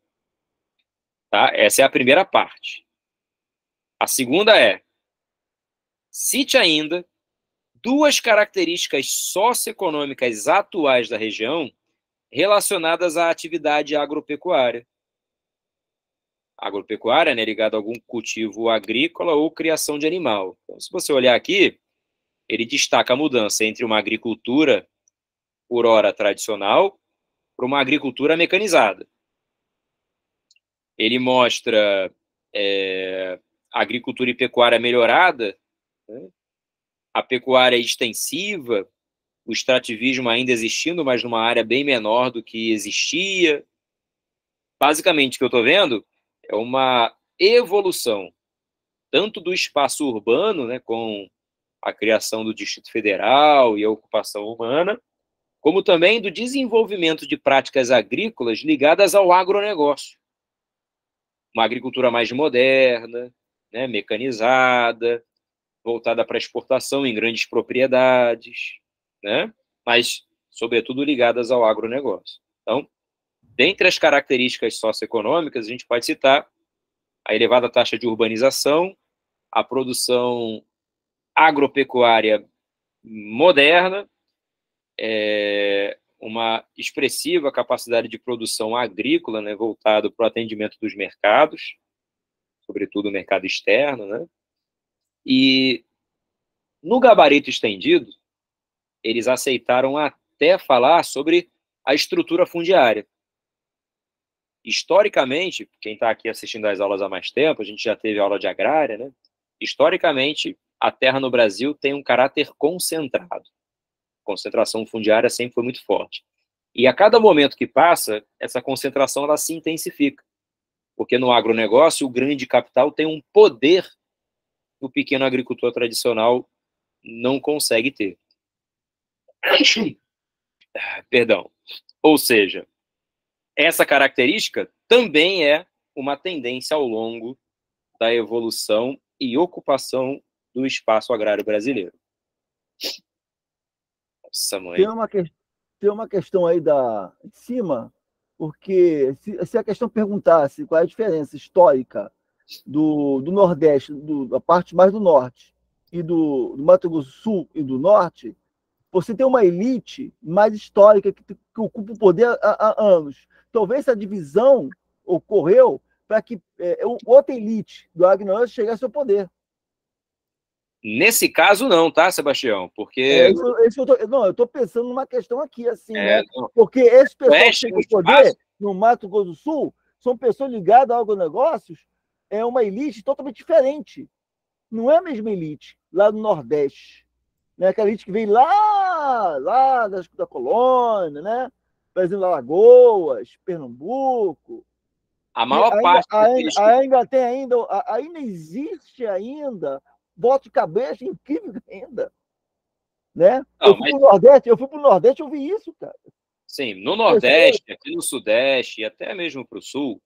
Tá? Essa é a primeira parte. A segunda é: cite ainda duas características socioeconômicas atuais da região relacionadas à atividade agropecuária. Agropecuária, né, ligada a algum cultivo agrícola ou criação de animal. Então, se você olhar aqui, ele destaca a mudança entre uma agricultura, por hora, tradicional, para uma agricultura mecanizada. Ele mostra é, agricultura e pecuária melhorada, né? a pecuária extensiva, o extrativismo ainda existindo, mas numa área bem menor do que existia. Basicamente, o que eu estou vendo é uma evolução tanto do espaço urbano, né, com a criação do Distrito Federal e a ocupação humana, como também do desenvolvimento de práticas agrícolas ligadas ao agronegócio. Uma agricultura mais moderna, né, mecanizada, voltada para exportação em grandes propriedades, né, mas, sobretudo, ligadas ao agronegócio. Então, dentre as características socioeconômicas, a gente pode citar a elevada taxa de urbanização, a produção agropecuária moderna, é, uma expressiva capacidade de produção agrícola, né, voltado para o atendimento dos mercados, sobretudo o mercado externo, né? E no gabarito estendido, eles aceitaram até falar sobre a estrutura fundiária. Historicamente, quem está aqui assistindo às aulas há mais tempo, a gente já teve aula de agrária, né? Historicamente, a terra no Brasil tem um caráter concentrado. A concentração fundiária sempre foi muito forte. E a cada momento que passa, essa concentração ela se intensifica. Porque no agronegócio, o grande capital tem um poder que o pequeno agricultor tradicional não consegue ter. Perdão. Ou seja, essa característica também é uma tendência ao longo da evolução e ocupação do espaço agrário brasileiro. Nossa, mãe. Tem uma, tem uma questão aí da, de cima, porque se, se a questão perguntasse qual é a diferença histórica do, do Nordeste, do, da parte mais do Norte, e do, do Mato Grosso do Sul e do Norte, você tem uma elite mais histórica que, que ocupa o poder há, há anos talvez essa divisão ocorreu para que é, outra elite do agronegócio chegasse ao poder. Nesse caso, não, tá, Sebastião? Porque. É, isso, isso eu tô, não, eu estou pensando numa questão aqui, assim, é, né? Porque esses pessoas que chegam ao poder no Mato Grosso do Sul são pessoas ligadas ao agronegócios, é uma elite totalmente diferente. Não é a mesma elite lá no Nordeste. Né? Aquela elite que vem lá, lá da, da colônia, né? Brasil Alagoas, Pernambuco. A maior ainda, parte. Ainda, ainda tem ainda, ainda existe ainda, voto de cabeça incrível ainda. Né? Não, eu fui mas... para o Nordeste, eu fui para o Nordeste, eu vi isso, cara. Sim, no Nordeste, aqui no Sudeste e até mesmo para o Sul,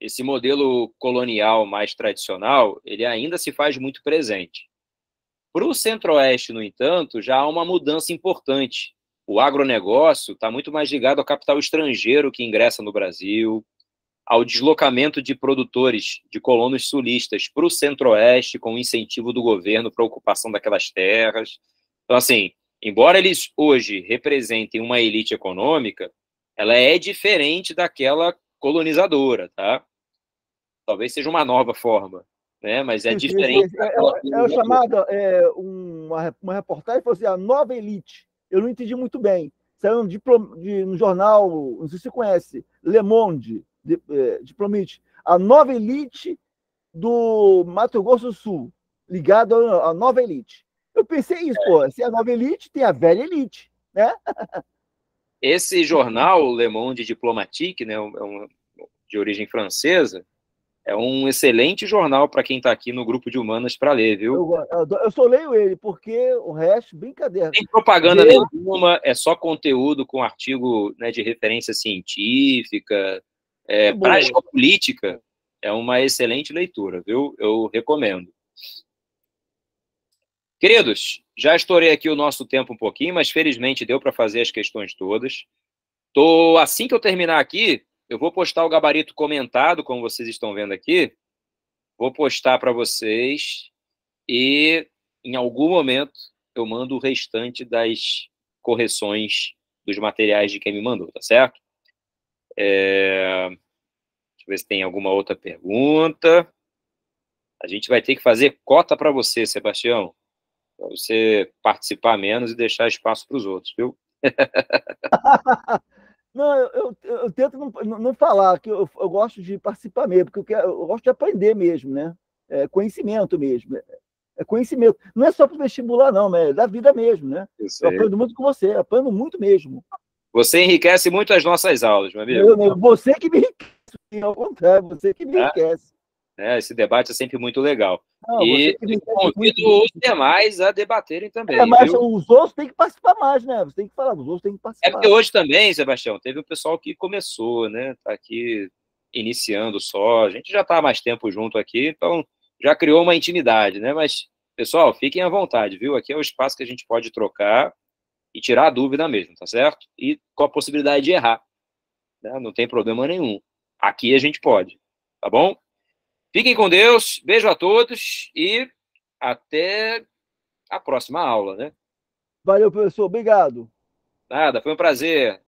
esse modelo colonial mais tradicional, ele ainda se faz muito presente. Para o Centro-Oeste, no entanto, já há uma mudança importante o agronegócio está muito mais ligado ao capital estrangeiro que ingressa no Brasil, ao deslocamento de produtores de colonos sulistas para o centro-oeste, com o incentivo do governo para a ocupação daquelas terras. Então, assim, embora eles hoje representem uma elite econômica, ela é diferente daquela colonizadora, tá? Talvez seja uma nova forma, né? Mas é diferente. É, é, é, o chamado, é, uma, uma reportagem, fosse assim, a nova elite eu não entendi muito bem. Saiu de, de, no jornal, não sei se você conhece, Le Monde, de, é, Diplomite, a nova elite do Mato Grosso do Sul, ligado à nova elite. Eu pensei isso, é. pô, se é a nova elite, tem a velha elite, né? Esse jornal, Le Monde Diplomatique, né, é um, de origem francesa, é um excelente jornal para quem está aqui no grupo de humanas para ler, viu? Eu, eu, só leio ele, porque o resto, brincadeira. Tem propaganda ele... nenhuma, é só conteúdo com artigo né, de referência científica. É, para geopolítica, é uma excelente leitura, viu? Eu recomendo. Queridos, já estourei aqui o nosso tempo um pouquinho, mas felizmente deu para fazer as questões todas. Tô, assim que eu terminar aqui, eu vou postar o gabarito comentado, como vocês estão vendo aqui. Vou postar para vocês e em algum momento eu mando o restante das correções dos materiais de quem me mandou, tá certo? É... Deixa eu ver se tem alguma outra pergunta. A gente vai ter que fazer cota para você, Sebastião, para você participar menos e deixar espaço para os outros, viu? Não, eu, eu, eu tento não, não, falar, que eu, eu, gosto de participar mesmo, porque eu, quero, eu gosto de aprender mesmo, né? É conhecimento mesmo. É, é conhecimento. Não é só para o vestibular, não, é da vida mesmo, né? Eu, aprendo muito com você, aprendo muito mesmo. Você enriquece muito as nossas aulas, meu amigo. Eu, você que me enriquece, ao contrário, você que me é? enriquece. É, esse debate é sempre muito legal. Não, e convido os demais a debaterem também. É, mas viu? os outros têm que participar mais, né? Você tem que falar, os outros têm que participar. É porque hoje também, Sebastião, teve um pessoal que começou, né? Tá aqui iniciando só. A gente já está há mais tempo junto aqui, então já criou uma intimidade, né? Mas, pessoal, fiquem à vontade, viu? Aqui é o espaço que a gente pode trocar e tirar a dúvida mesmo, tá certo? E com a possibilidade de errar. Né? Não tem problema nenhum. Aqui a gente pode, tá bom? Fiquem com Deus, beijo a todos e até a próxima aula, né? Valeu, professor. Obrigado. Nada, foi um prazer.